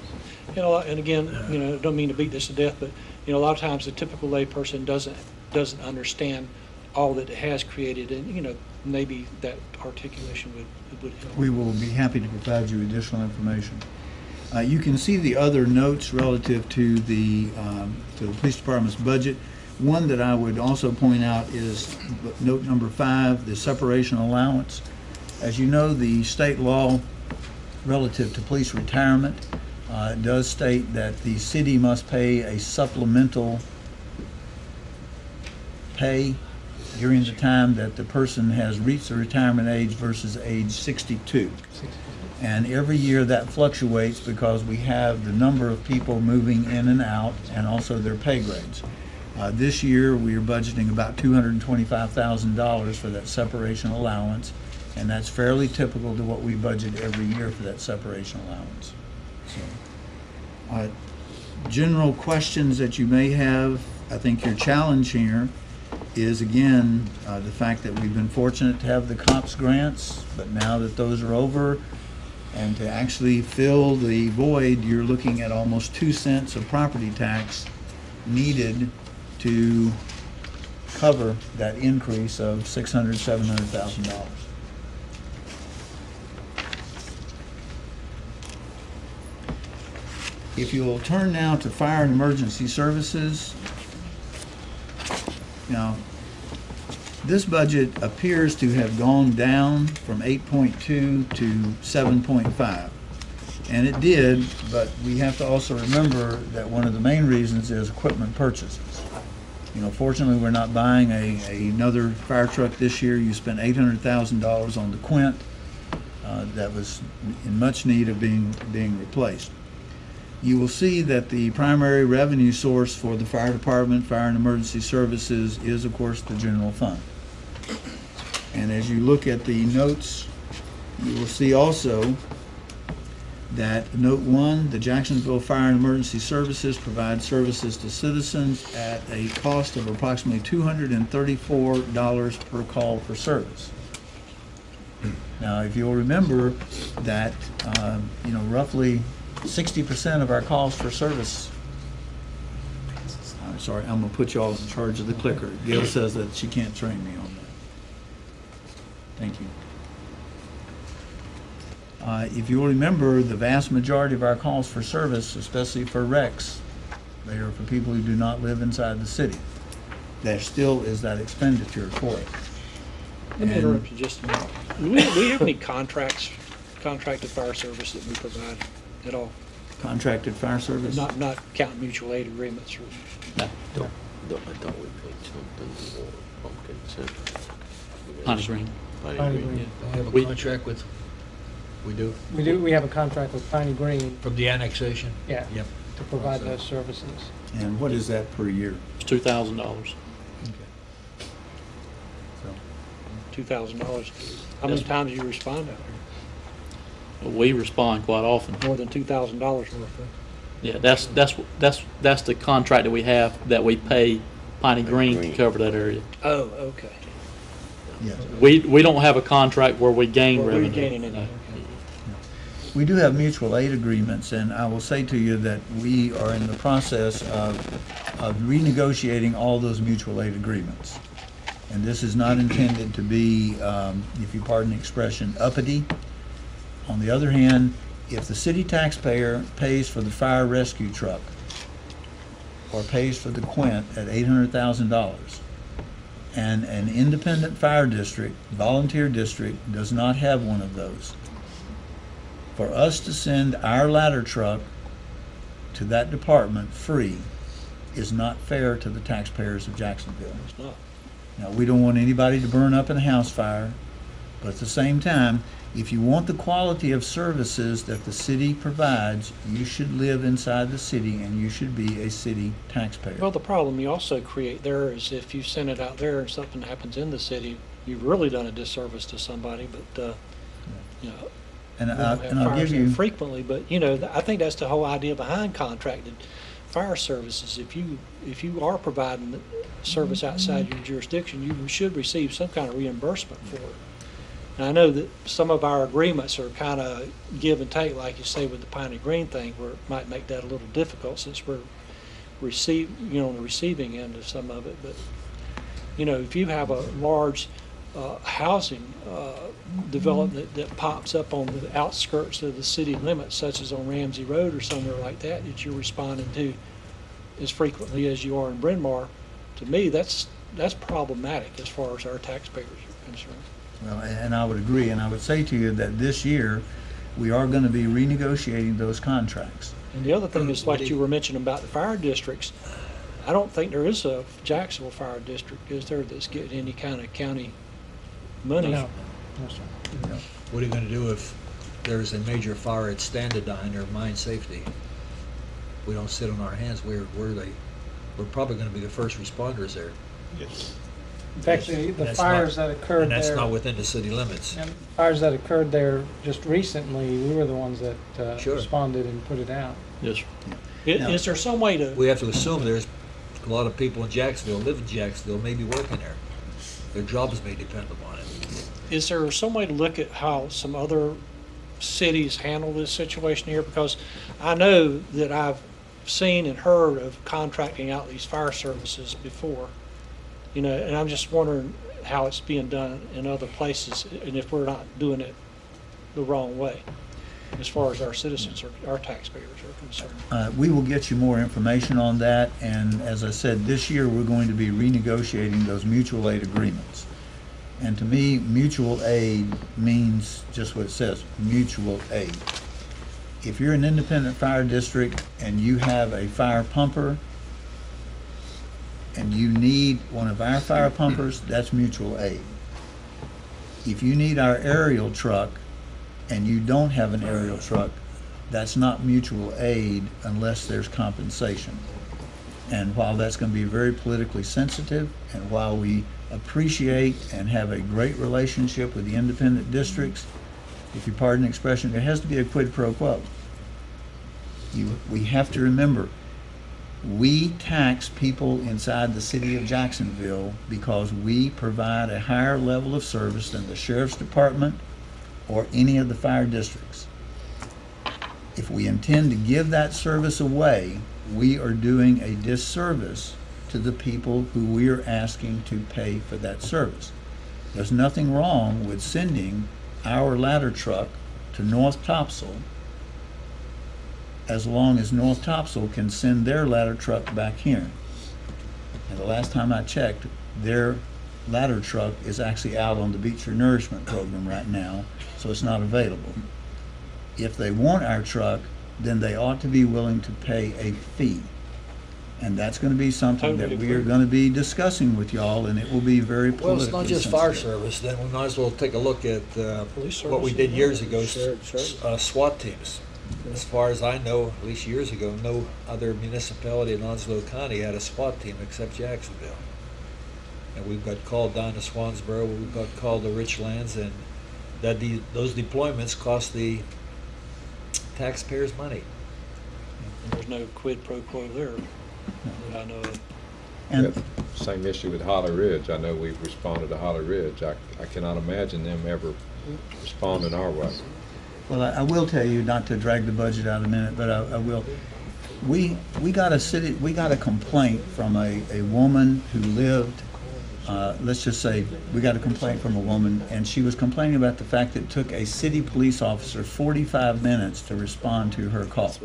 You know, and again, you know, don't mean to beat this to death, but, you know, a lot of times the typical layperson doesn't, doesn't understand all that it has created, and, you know, maybe that articulation would, would help. We will be happy to provide you additional information. Uh, You can see the other notes relative to the, um, to the police department's budget. One that I would also point out is note number five, the separation allowance. As you know, the state law relative to police retirement uh, does state that the city must pay a supplemental pay during the time that the person has reached the retirement age versus age 62. And every year that fluctuates because we have the number of people moving in and out and also their pay grades. Uh, This year, we are budgeting about $225,000 for that separation allowance, and that's fairly typical to what we budget every year for that separation allowance. Uh, General questions that you may have, I think your challenge here is again, uh, the fact that we've been fortunate to have the COPS grants, but now that those are over, and to actually fill the void, you're looking at almost two cents of property tax needed to cover that increase of six hundred, seven hundred thousand dollars. If you'll turn now to fire and emergency services, now, this budget appears to have gone down from eight point two to seven point five. And it did, but we have to also remember that one of the main reasons is equipment purchases. You know, fortunately, we're not buying a, another fire truck this year. You spent eight hundred thousand dollars on the Quint, uh, that was in much need of being, being replaced you will see that the primary revenue source for the fire department, fire and emergency services is, of course, the general fund. And as you look at the notes, you will see also that note one, the Jacksonville Fire and Emergency Services provide services to citizens at a cost of approximately two hundred and thirty-four dollars per call for service. Now, if you'll remember that, um, you know, roughly sixty percent of our calls for service. I'm sorry, I'm gonna put you all in charge of the clicker. Gail says that she can't train me on that. Thank you. Uh, if you'll remember, the vast majority of our calls for service, especially for wrecks, they are for people who do not live inside the city. There still is that expenditure for it. Let me interrupt you just a minute. Do we, do we have any contracts, contracted fire service that we provide at all? Contracted fire service? Not, not count mutual aid agreements or, Don't, don't, I thought we paid something for pumpkin center. Piney Green. Piney Piney Green. Green. Don't have a We- contract with, we do, We do, we have a contract with Piney Green, from the annexation? yeah, Yep. to provide those services. And what is that per year? It's two thousand dollars. two thousand dollars. How many Yes. times do you respond out there? We respond quite often. More than two thousand dollars worth of? Yeah, that's, that's, that's, that's the contract that we have, that we pay Piney Green to Green. cover that area. Oh, okay. Yes. We, we don't have a contract where we gain Well, revenue. we're gaining it. No. We do have mutual aid agreements, and I will say to you that we are in the process of, of renegotiating all those mutual aid agreements. And this is not intended to be, um, if you pardon the expression, uppity. On the other hand, if the city taxpayer pays for the fire rescue truck or pays for the Quint at eight hundred thousand dollars, and an independent fire district, volunteer district, does not have one of those, for us to send our ladder truck to that department free is not fair to the taxpayers of Jacksonville. Now, we don't want anybody to burn up in a house fire, but at the same time, if you want the quality of services that the city provides, you should live inside the city and you should be a city taxpayer. Well, the problem you also create there is if you send it out there and something happens in the city, you've really done a disservice to somebody, but, uh, you know, And I, and I'll give you, frequently, but, you know, th- I think that's the whole idea behind contracted fire services. If you, if you are providing the service outside your jurisdiction, you should receive some kind of reimbursement for it. And I know that some of our agreements are kind of give and take, like you say with the Piney Green thing, where it might make that a little difficult since we're receive, you know, on the receiving end of some of it, but, you know, if you have a large uh, housing uh, development that pops up on the outskirts of the city limits, such as on Ramsey Road or somewhere like that, that you're responding to as frequently as you are in Brynn Marr, to me, that's, that's problematic as far as our taxpayers are concerned. Well, and I would agree, and I would say to you that this year, we are going to be renegotiating those contracts. And the other thing is, like you were mentioning about the fire districts, I don't think there is a Jacksonville Fire District, is there, that's getting any kind of county money? No, no, sir. What are you gonna do if there's a major fire at Stanadyne or Mine Safety? We don't sit on our hands, we're, we're the, we're probably gonna be the first responders there. Yes. In fact, the, the That's fires not- that occurred And that's there, not within the city limits. and fires that occurred there just recently, we were the ones that uh, Sure. responded and put it out. Yes, sir. I- Is there some way to, We have to assume there's a lot of people in Jacksonville, live in Jacksonville, maybe working there. Their jobs may depend upon it. is there some way to look at how some other cities handle this situation here? Because I know that I've seen and heard of contracting out these fire services before. You know, and I'm just wondering how it's being done in other places and if we're not doing it the wrong way as far as our citizens or our taxpayers are concerned. Uh, We will get you more information on that, and as I said, this year, we're going to be renegotiating those mutual aid agreements. And to me, mutual aid means just what it says, mutual aid. If you're an independent fire district and you have a fire pumper, and you need one of our fire pumpers, that's mutual aid. If you need our aerial truck and you don't have an aerial truck, that's not mutual aid unless there's compensation. And while that's going to be very politically sensitive, and while we appreciate and have a great relationship with the independent districts, if you pardon the expression, there has to be a quid pro quo. You, we have to remember, we tax people inside the city of Jacksonville because we provide a higher level of service than the sheriff's department or any of the fire districts. If we intend to give that service away, we are doing a disservice to the people who we are asking to pay for that service. There's nothing wrong with sending our ladder truck to North Topsail as long as North Topsail can send their ladder truck back here. And the last time I checked, their ladder truck is actually out on the Beach Renourishment Program right now, so it's not available. If they want our truck, then they ought to be willing to pay a fee. And that's gonna be something that Totally we are gonna be discussing with y'all, and it will be very Well, it's politically not just fire sensitive. service, then we might as well take a look at uh, Police what we service. did years ago, s- Shared service. uh, SWAT teams. As far as I know, at least years ago, no other municipality in Onslow County had a SWAT team except Jacksonville. And we've got called down to Swansboro, we've got called to Richlands, and that the, those deployments cost the taxpayers money. And there's no quid pro quo there that I know of. And Yep. Same issue with Holly Ridge. I know we've responded to Holly Ridge. I, I cannot imagine them ever responding our way. Well, I, I will tell you, not to drag the budget out a minute, but I, I will. We, we got a city, we got a complaint from a, a woman who lived, uh, let's just say, we got a complaint from a woman, and she was complaining about the fact that it took a city police officer forty-five minutes to respond to her call.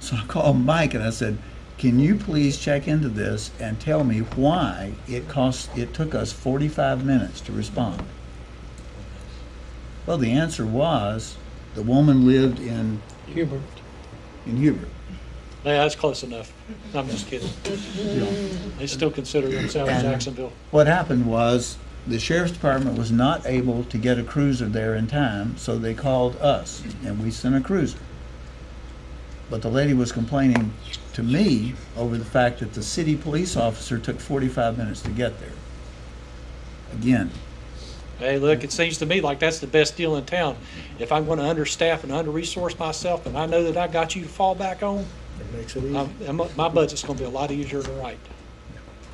So I called Mike and I said, can you please check into this and tell me why it cost, it took us forty-five minutes to respond? Well, the answer was, the woman lived in, Hubert, in Hubert. Yeah, that's close enough. I'm just kidding. They still consider themselves And- Jacksonville. What happened was, the sheriff's department was not able to get a cruiser there in time, so they called us, and we sent a cruiser. But the lady was complaining to me over the fact that the city police officer took forty-five minutes to get there. Again, Hey, look, it seems to me like that's the best deal in town. If I'm gonna understaff and under-resource myself, and I know that I got you to fall back on, It makes it easy. I'm- and my my budget's gonna be a lot easier to write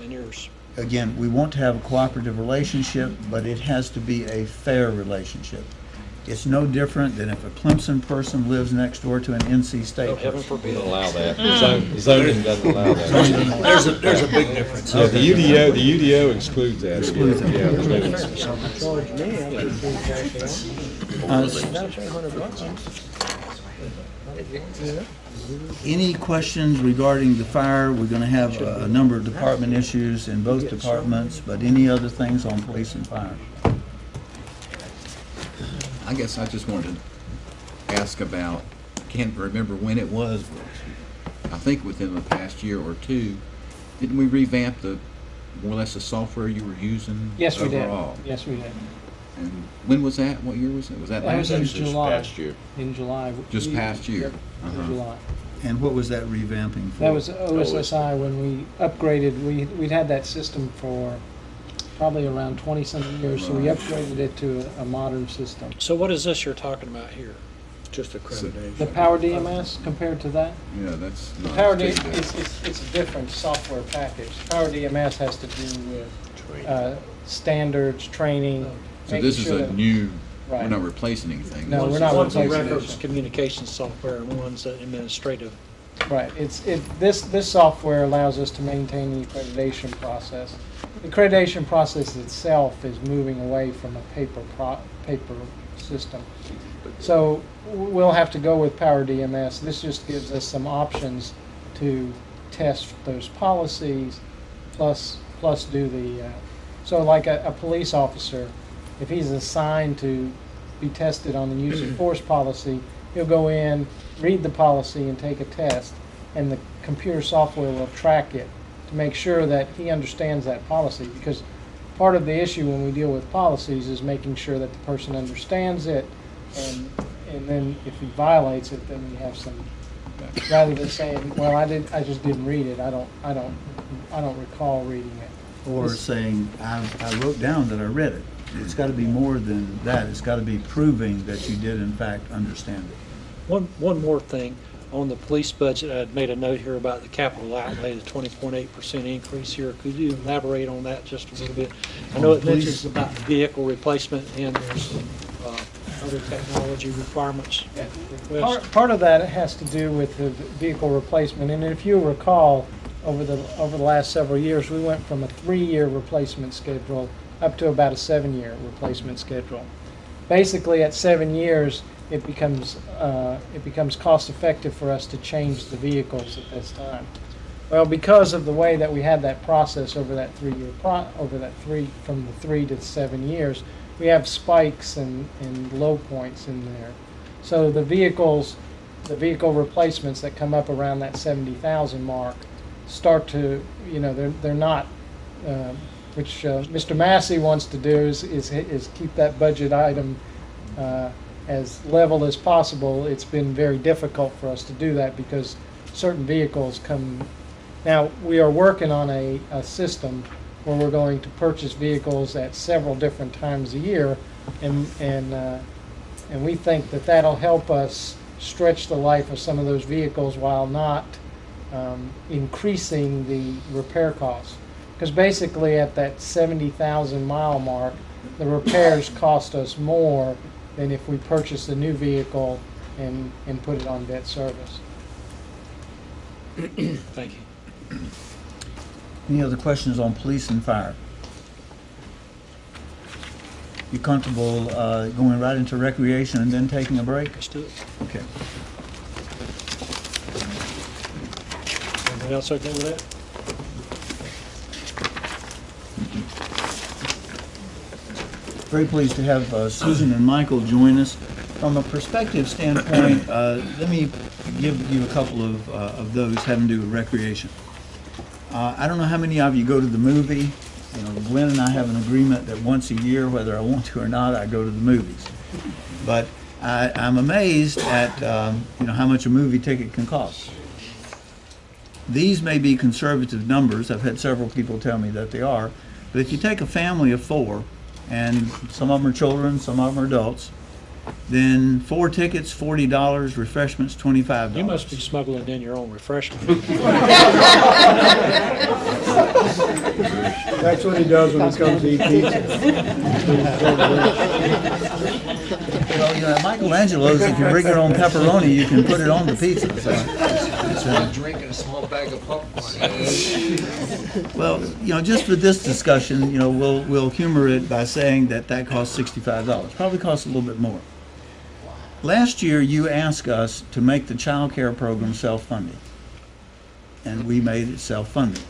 than yours. again, we want to have a cooperative relationship, but it has to be a fair relationship. It's no different than if a Clemson person lives next door to an NC State Oh, heaven person. Forbid. don't allow that. Zon- Zoning doesn't allow that. There's a, there's a big difference. Yeah, the UDO, the UDO excludes that. Excludes it. Yeah, there's no- Charge me, I put three thousand. Uh, Now charge hundred bucks. Any questions regarding the fire? We're gonna have a a number of department issues in both departments, but any other things on police and fire? I guess I just wanted to ask about, can't remember when it was, but I think within the past year or two, didn't we revamp the, more or less the software you were using Yes, we did. overall? Yes, we did. And when was that? What year was it? Was that That was last in year? This July. past year. In July. Just We- past year? Yep, Uh-huh. In July. And what was that revamping for? That was OSSI when we upgraded, we, we'd had that system for probably around 20 something years, so we upgraded it to a, a modern system. So what is this you're talking about here? Just accreditation. The Power DMS compared to that? Yeah, that's. The Power D, it's, it's, it's a different software package. Power DMS has to do with, uh, standards, training. So this is sure a that- new, we're not replacing anything. No, This we're is- not One's a replacing records it. communication software and one's an administrative. Right, it's, it, this, this software allows us to maintain the accreditation process. The accreditation process itself is moving away from a paper pro, paper system. So we'll have to go with Power DMS. This just gives us some options to test those policies, plus, plus do the, uh, so like a, a police officer, if he's assigned to be tested on the use of force policy, he'll go in, read the policy and take a test, and the computer software will track it to make sure that he understands that policy, because part of the issue when we deal with policies is making sure that the person understands it, and, and then if he violates it, then we have some, rather than saying, well, I did, I just didn't read it, I don't, I don't, I don't recall reading it. Or saying, I, I wrote down that I read it. It's gotta be more than that. It's gotta be proving that you did in fact understand it. One, one more thing, on the police budget, I'd made a note here about the capital outlay, the twenty point eight percent increase here. Could you elaborate on that just a little bit? I know it mentions about vehicle replacement and there's some, uh, other technology requirements. Part, requests. part of that has to do with the vehicle replacement, and if you recall, over the, over the last several years, we went from a three-year replacement schedule up to about a seven-year replacement schedule. Basically, at seven years, it becomes, uh, it becomes cost-effective for us to change the vehicles at this time. Well, because of the way that we had that process over that three-year pro, over that three, from the three to seven years, we have spikes and, and low points in there. So the vehicles, the vehicle replacements that come up around that seventy thousand mark start to, you know, they're, they're not, uh, which uh, Mr. Massey wants to do is, is, is keep that budget item uh, as level as possible. It's been very difficult for us to do that because certain vehicles come. Now, we are working on a, a system where we're going to purchase vehicles at several different times a year, and, and, uh, and we think that that'll help us stretch the life of some of those vehicles while not um, increasing the repair costs. Because basically, at that 70,000 mile mark, the repairs cost us more than if we purchased a new vehicle and, and put it on debt service. Thank you. Any other questions on police and fire? You comfortable uh, going right into recreation and then taking a break? Let's do it. Okay. Anyone else okay with that? Very pleased to have uh, Susan and Michael join us. From a perspective standpoint, uh, let me give you a couple of, uh, of those having to do with recreation. Uh, I don't know how many of you go to the movie. You know, Glenn and I have an agreement that once a year, whether I want to or not, I go to the movies. But I, I'm amazed at, um, you know, how much a movie ticket can cost. These may be conservative numbers. I've had several people tell me that they are. But if you take a family of four, and some of them are children, some of them are adults, then four tickets, forty dollars, refreshments, twenty-five dollars. You must be smuggling in your own refreshment. That's what he does when he comes to eat pizza. Well, you know, at Michelangelo's, if you bring your own pepperoni, you can put it on the pizza. so it's, uh, Drink and a small bag of popcorn. Well, you know, just for this discussion, you know, we'll, we'll humor it by saying that that costs sixty-five dollars. Probably costs a little bit more. Last year, you asked us to make the child care program self-funding. And we made it self-funding.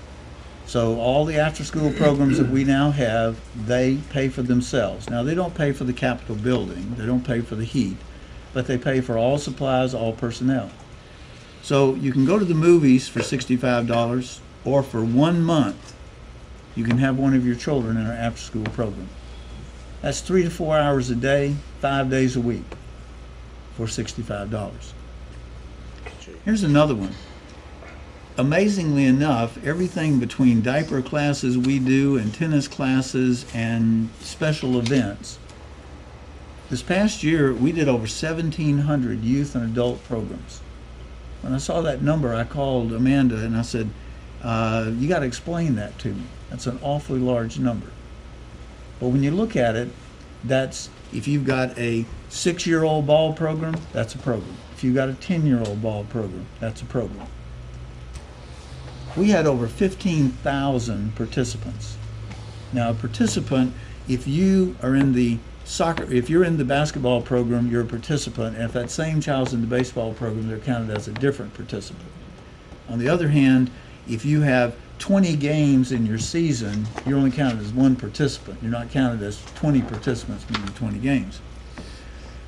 So all the after-school programs that we now have, they pay for themselves. Now, they don't pay for the Capitol building, they don't pay for the heat, but they pay for all supplies, all personnel. So you can go to the movies for sixty-five dollars, or for one month, you can have one of your children in our after-school program. That's three to four hours a day, five days a week, for sixty-five dollars. Here's another one. Amazingly enough, everything between diaper classes we do and tennis classes and special events. This past year, we did over seventeen hundred youth and adult programs. When I saw that number, I called Amanda and I said, uh, you got to explain that to me. That's an awfully large number. But when you look at it, that's if you've got a six-year-old ball program, that's a program. If you've got a ten-year-old ball program, that's a program. We had over fifteen thousand participants. Now, a participant, if you are in the soccer, if you're in the basketball program, you're a participant. And if that same child's in the baseball program, they're counted as a different participant. On the other hand, if you have 20 games in your season, you're only counted as one participant. You're not counted as 20 participants meaning 20 games.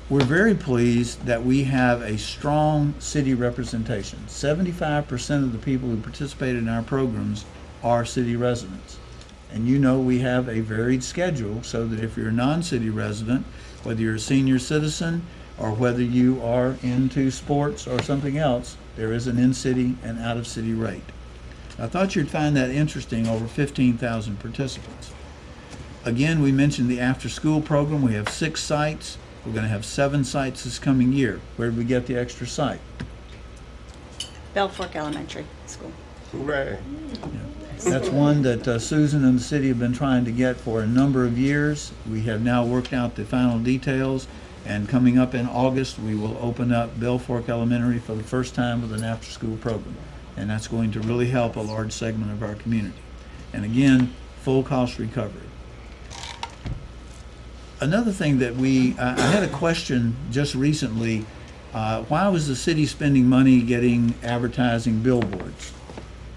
We're very pleased that we have a strong city representation. 75% of the people who participate in our programs are city residents. And you know we have a varied schedule so that if you're a non-city resident, whether you're a senior citizen or whether you are into sports or something else, there is an in-city and out-of-city rate. I thought you'd find that interesting, over 15,000 participants. Again, we mentioned the after-school program. We have six sites. We're going to have seven sites this coming year. Where did we get the extra site? Bell Fork Elementary School. That's one that uh, Susan and the city have been trying to get for a number of years. We have now worked out the final details, and coming up in August, we will open up Bell Fork Elementary for the first time with an after-school program. And that's going to really help a large segment of our community. And again, full cost recovery. Another thing that we, I I had a question just recently, uh, why was the city spending money getting advertising billboards?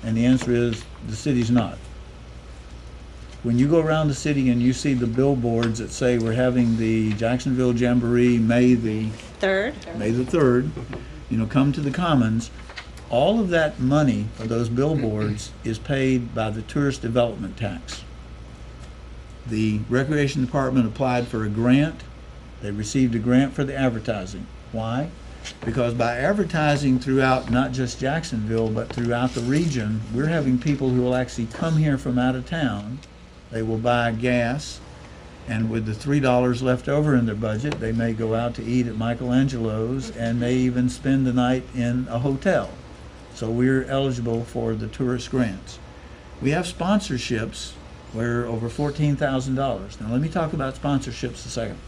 And the answer is, the city's not. When you go around the city and you see the billboards that say we're having the Jacksonville Jamboree May the, Third, May the third, you know, come to the Commons, all of that money for those billboards is paid by the tourist development tax. The Recreation Department applied for a grant. They received a grant for the advertising. Why? Because by advertising throughout not just Jacksonville, but throughout the region, we're having people who will actually come here from out of town. They will buy gas, and with the three dollars left over in their budget, they may go out to eat at Michelangelo's and may even spend the night in a hotel. So we're eligible for the tourist grants. We have sponsorships where over fourteen thousand dollars. Now, let me talk about sponsorships a second.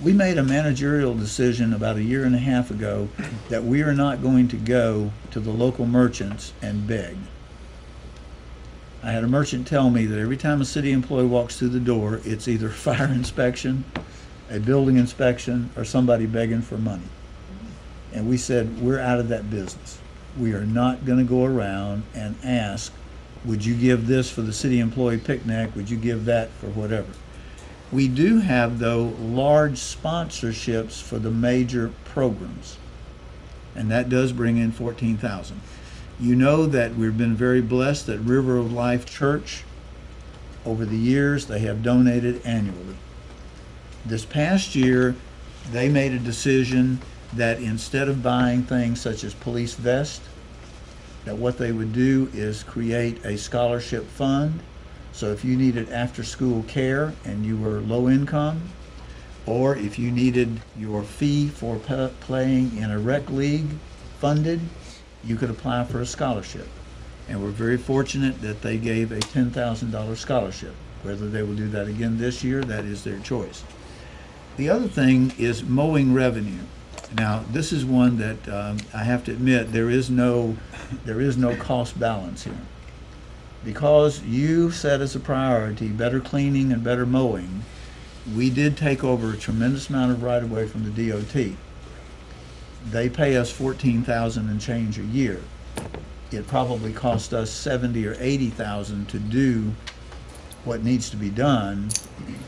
We made a managerial decision about a year and a half ago that we are not going to go to the local merchants and beg. I had a merchant tell me that every time a city employee walks through the door, it's either fire inspection, a building inspection, or somebody begging for money. And we said, we're out of that business. We are not gonna go around and ask, would you give this for the city employee picnic? Would you give that for whatever? We do have, though, large sponsorships for the major programs. And that does bring in fourteen thousand. You know that we've been very blessed that River of Life Church, over the years, they have donated annually. This past year, they made a decision that instead of buying things such as police vest, that what they would do is create a scholarship fund. So if you needed after-school care and you were low income, or if you needed your fee for playing in a rec league funded, you could apply for a scholarship. And we're very fortunate that they gave a ten thousand dollar scholarship. Whether they will do that again this year, that is their choice. The other thing is mowing revenue. Now, this is one that um, I have to admit, there is no, there is no cost balance here. Because you set as a priority better cleaning and better mowing, we did take over a tremendous amount of right-of-way from the DOT. They pay us fourteen thousand and change a year. It probably cost us seventy or eighty thousand to do what needs to be done,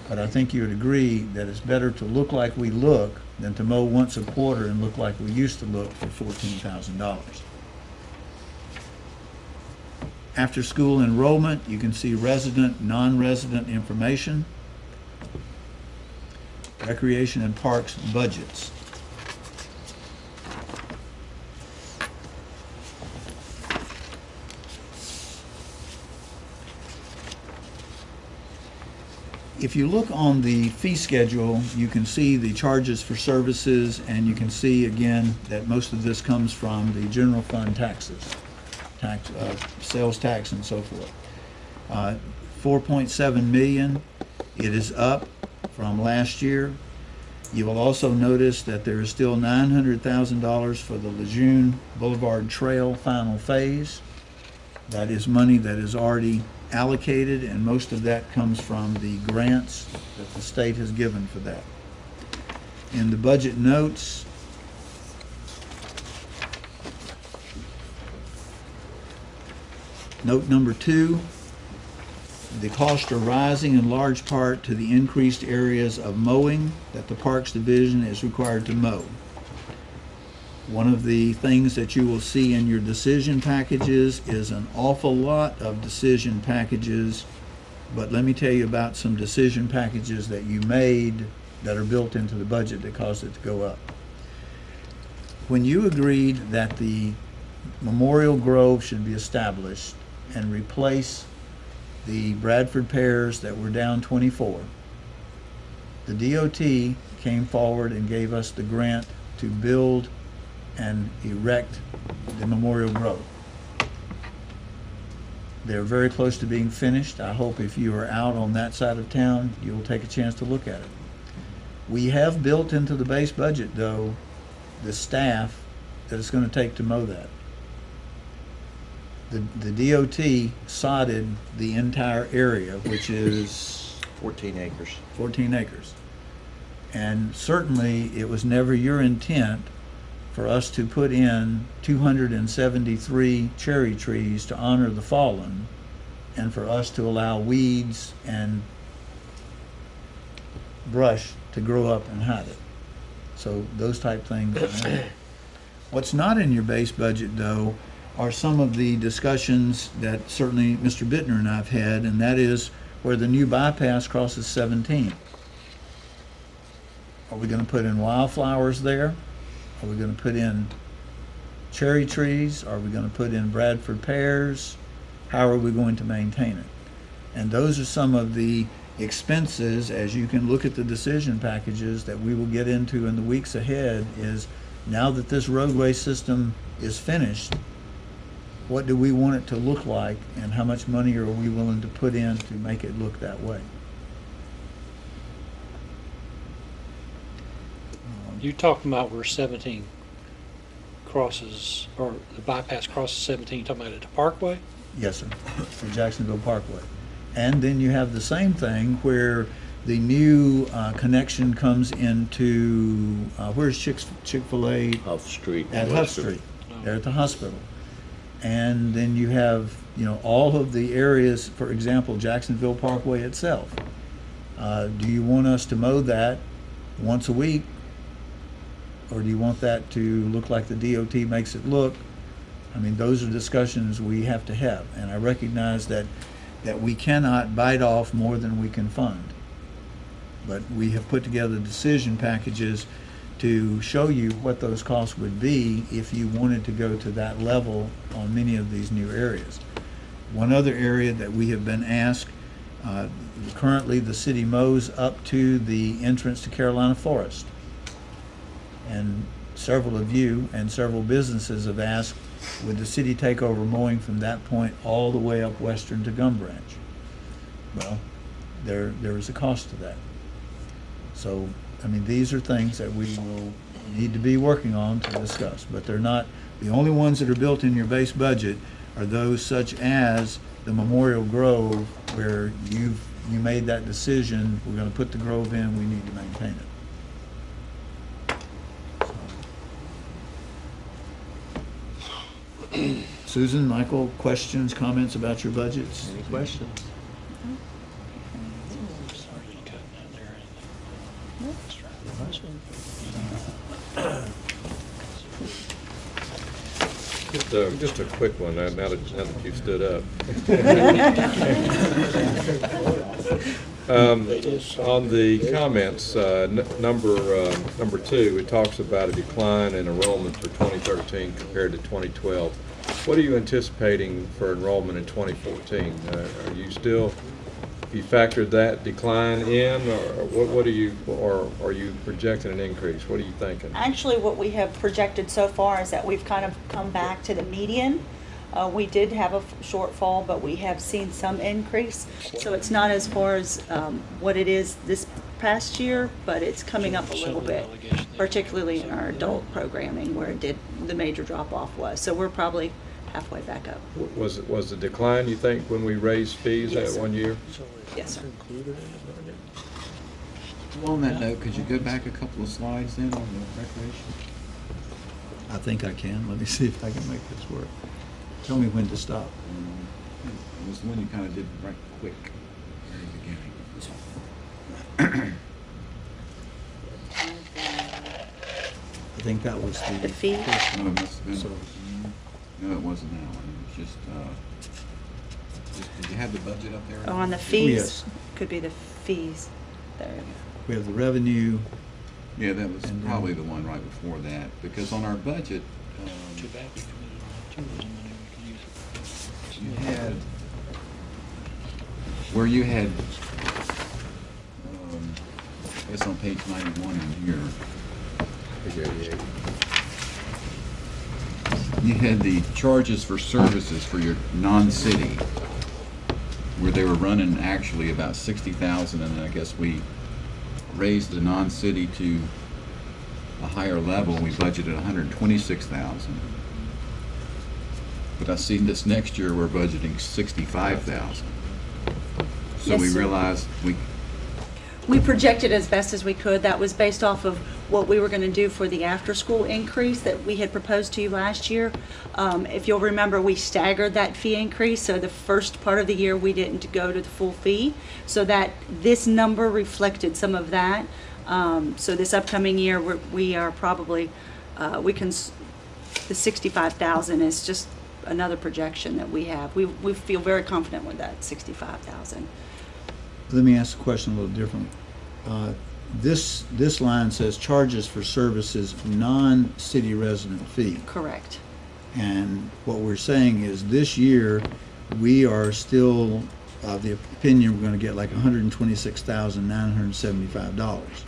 but I think you would agree that it's better to look like we look than to mow once a quarter and look like we used to look for fourteen thousand dollars. After school enrollment, you can see resident, non-resident information. Recreation and Parks budgets. If you look on the fee schedule, you can see the charges for services, and you can see again that most of this comes from the general fund taxes, tax, uh, sales tax and so forth. Uh, 4.7 million, it is up from last year. You will also notice that there is still $900,000 for the Lejeune Boulevard Trail final phase. That is money that is already allocated, and most of that comes from the grants that the state has given for that. In the budget notes, note number two, the costs are rising in large part to the increased areas of mowing that the Parks Division is required to mow. One of the things that you will see in your decision packages is an awful lot of decision packages, but let me tell you about some decision packages that you made that are built into the budget that caused it to go up. When you agreed that the Memorial Grove should be established and replace the Bradford pears that were down 24, the DOT came forward and gave us the grant to build and erect the Memorial Grove. They're very close to being finished. I hope if you are out on that side of town, you will take a chance to look at it. We have built into the base budget, though, the staff that it's gonna take to mow that. The, the DOT sodded the entire area, which is 14 acres. 14 acres. And certainly, it was never your intent for us to put in 273 cherry trees to honor the fallen, and for us to allow weeds and brush to grow up and hide it. So those type things. What's not in your base budget, though, are some of the discussions that certainly Mr. Bittner and I've had, and that is where the new bypass crosses 17. Are we gonna put in wildflowers there? Are we gonna put in cherry trees? Are we gonna put in Bradford pears? How are we going to maintain it? And those are some of the expenses, as you can look at the decision packages that we will get into in the weeks ahead, is now that this roadway system is finished, what do we want it to look like and how much money are we willing to put in to make it look that way? You talking about where 17 crosses, or the bypass crosses 17, talking about at the Parkway? Yes, sir, the Jacksonville Parkway. And then you have the same thing where the new uh, connection comes into, uh, where's Chick- Chick-fil-A? Huff Street. At Huff Street, there at the hospital. And then you have, you know, all of the areas, for example, Jacksonville Parkway itself. Uh, Do you want us to mow that once a week? Or do you want that to look like the DOT makes it look? I mean, those are discussions we have to have. And I recognize that, that we cannot bite off more than we can fund. But we have put together decision packages to show you what those costs would be if you wanted to go to that level on many of these new areas. One other area that we have been asked, uh, currently the city mows up to the entrance to Carolina Forest. And several of you and several businesses have asked, would the city take over mowing from that point all the way up Western to Gum Branch? Well, there, there is a cost to that. So I mean, these are things that we will need to be working on to discuss, but they're not, the only ones that are built in your base budget are those such as the Memorial Grove, where you've, you made that decision, we're gonna put the grove in, we need to maintain it. Susan, Michael, questions, comments about your budgets? Any questions? Just a, just a quick one, now that, now that you've stood up. Um, On the comments, uh, n- number, uh, number two, it talks about a decline in enrollment for 2013 compared to 2012. What are you anticipating for enrollment in 2014? Uh, Are you still, you factored that decline in, or what, what are you, or are you projecting an increase? What are you thinking? Actually, what we have projected so far is that we've kind of come back to the median. Uh, we did have a f- shortfall, but we have seen some increase. So it's not as far as, um, what it is this past year, but it's coming up a little bit, particularly in our adult programming where it did, the major drop-off was. So we're probably halfway back up. Was, it was the decline, you think, when we raised fees Yes, that sir. one year? Yes, sir. Well, On that note, could you go back a couple of slides then on the recreation? I think I can, let me see if I can make this work. Tell me when to stop. It was the one you kind of did right quick, very beginning. I think that was the. The fee? No, it must have been, So- no, it wasn't that one, it was just, uh, just, did you have the budget up there? Oh, on the fees, yes. fees? Could be the fees. There. We have the revenue, Yeah, that was And then- probably the one right before that, because on our budget, Too um, bad we committed two of them we can use it. you had, where you had, um, it's on page ninety-one in here. You had the charges for services for your non-city, where they were running actually about sixty thousand, and I guess we raised the non-city to a higher level, we budgeted hundred and twenty-six thousand. But I see this next year, we're budgeting sixty-five thousand. So Yes, we sir. realized we, We projected as best as we could. That was based off of what we were going to do for the after-school increase that we had proposed to you last year. Um, If you'll remember, we staggered that fee increase, so the first part of the year, we didn't go to the full fee. So that, this number reflected some of that. Um, So this upcoming year, we're- we are probably, uh, we can, the 65,000 is just another projection that we have. We we feel very confident with that 65,000. let me ask the question a little differently. Uh, This, this line says charges for services, non-city resident fee. Correct. And what we're saying is this year, we are still of the opinion we're gonna get like hundred and twenty-six thousand, nine hundred and seventy-five dollars.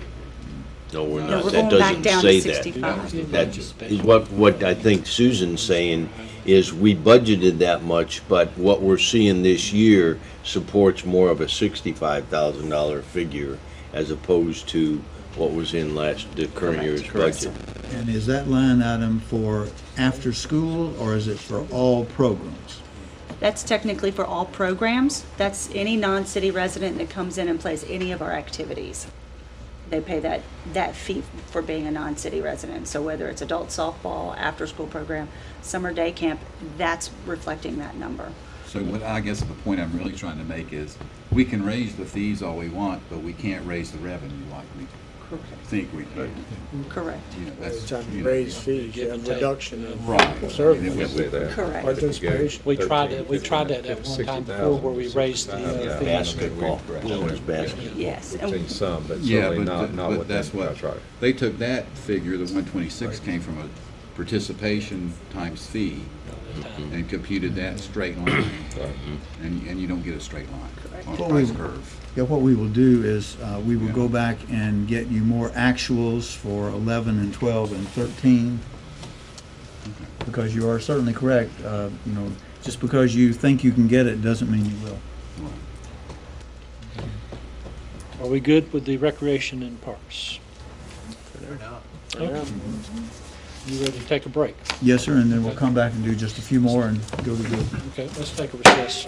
No, we're No, not. we're That going back doesn't down say to that. 65. That is what, what I think Susan's saying is we budgeted that much, but what we're seeing this year supports more of a sixty-five thousand dollar figure as opposed to what was in last, the current Correct. year's Correct. budget. And is that line item for after-school, or is it for all programs? That's technically for all programs. That's any non-city resident that comes in and plays any of our activities. They pay that, that fee for being a non-city resident. So whether it's adult softball, after-school program, summer day camp, that's reflecting that number. So what I guess the point I'm really trying to make is, we can raise the fees all we want, but we can't raise the revenue like we think we can. Correct. You know, that's, Every time you you know, raise fees, you have reduction of Right. I mean, it service, was- Say that. Correct. participation. We tried that, we tried that at one time before where we raised the uh, fees. Basketball, women's basketball. Yes. We've And seen some, but Yeah, certainly but, not, th- not but what that's what, that's right. they took that figure, the one twenty-six came from a participation times fee, and computed that straight line, and, and you don't get a straight line on a Well, we- price curve. Yeah, what we will do is, uh, we will go back and get you more actuals for eleven and twelve and thirteen. Because you are certainly correct, uh, you know, just because you think you can get it, doesn't mean you will. Are we good with the recreation and parks? Okay. You ready to take a break? Yes, sir, and then we'll come back and do just a few more and go to the Okay, let's take a recess.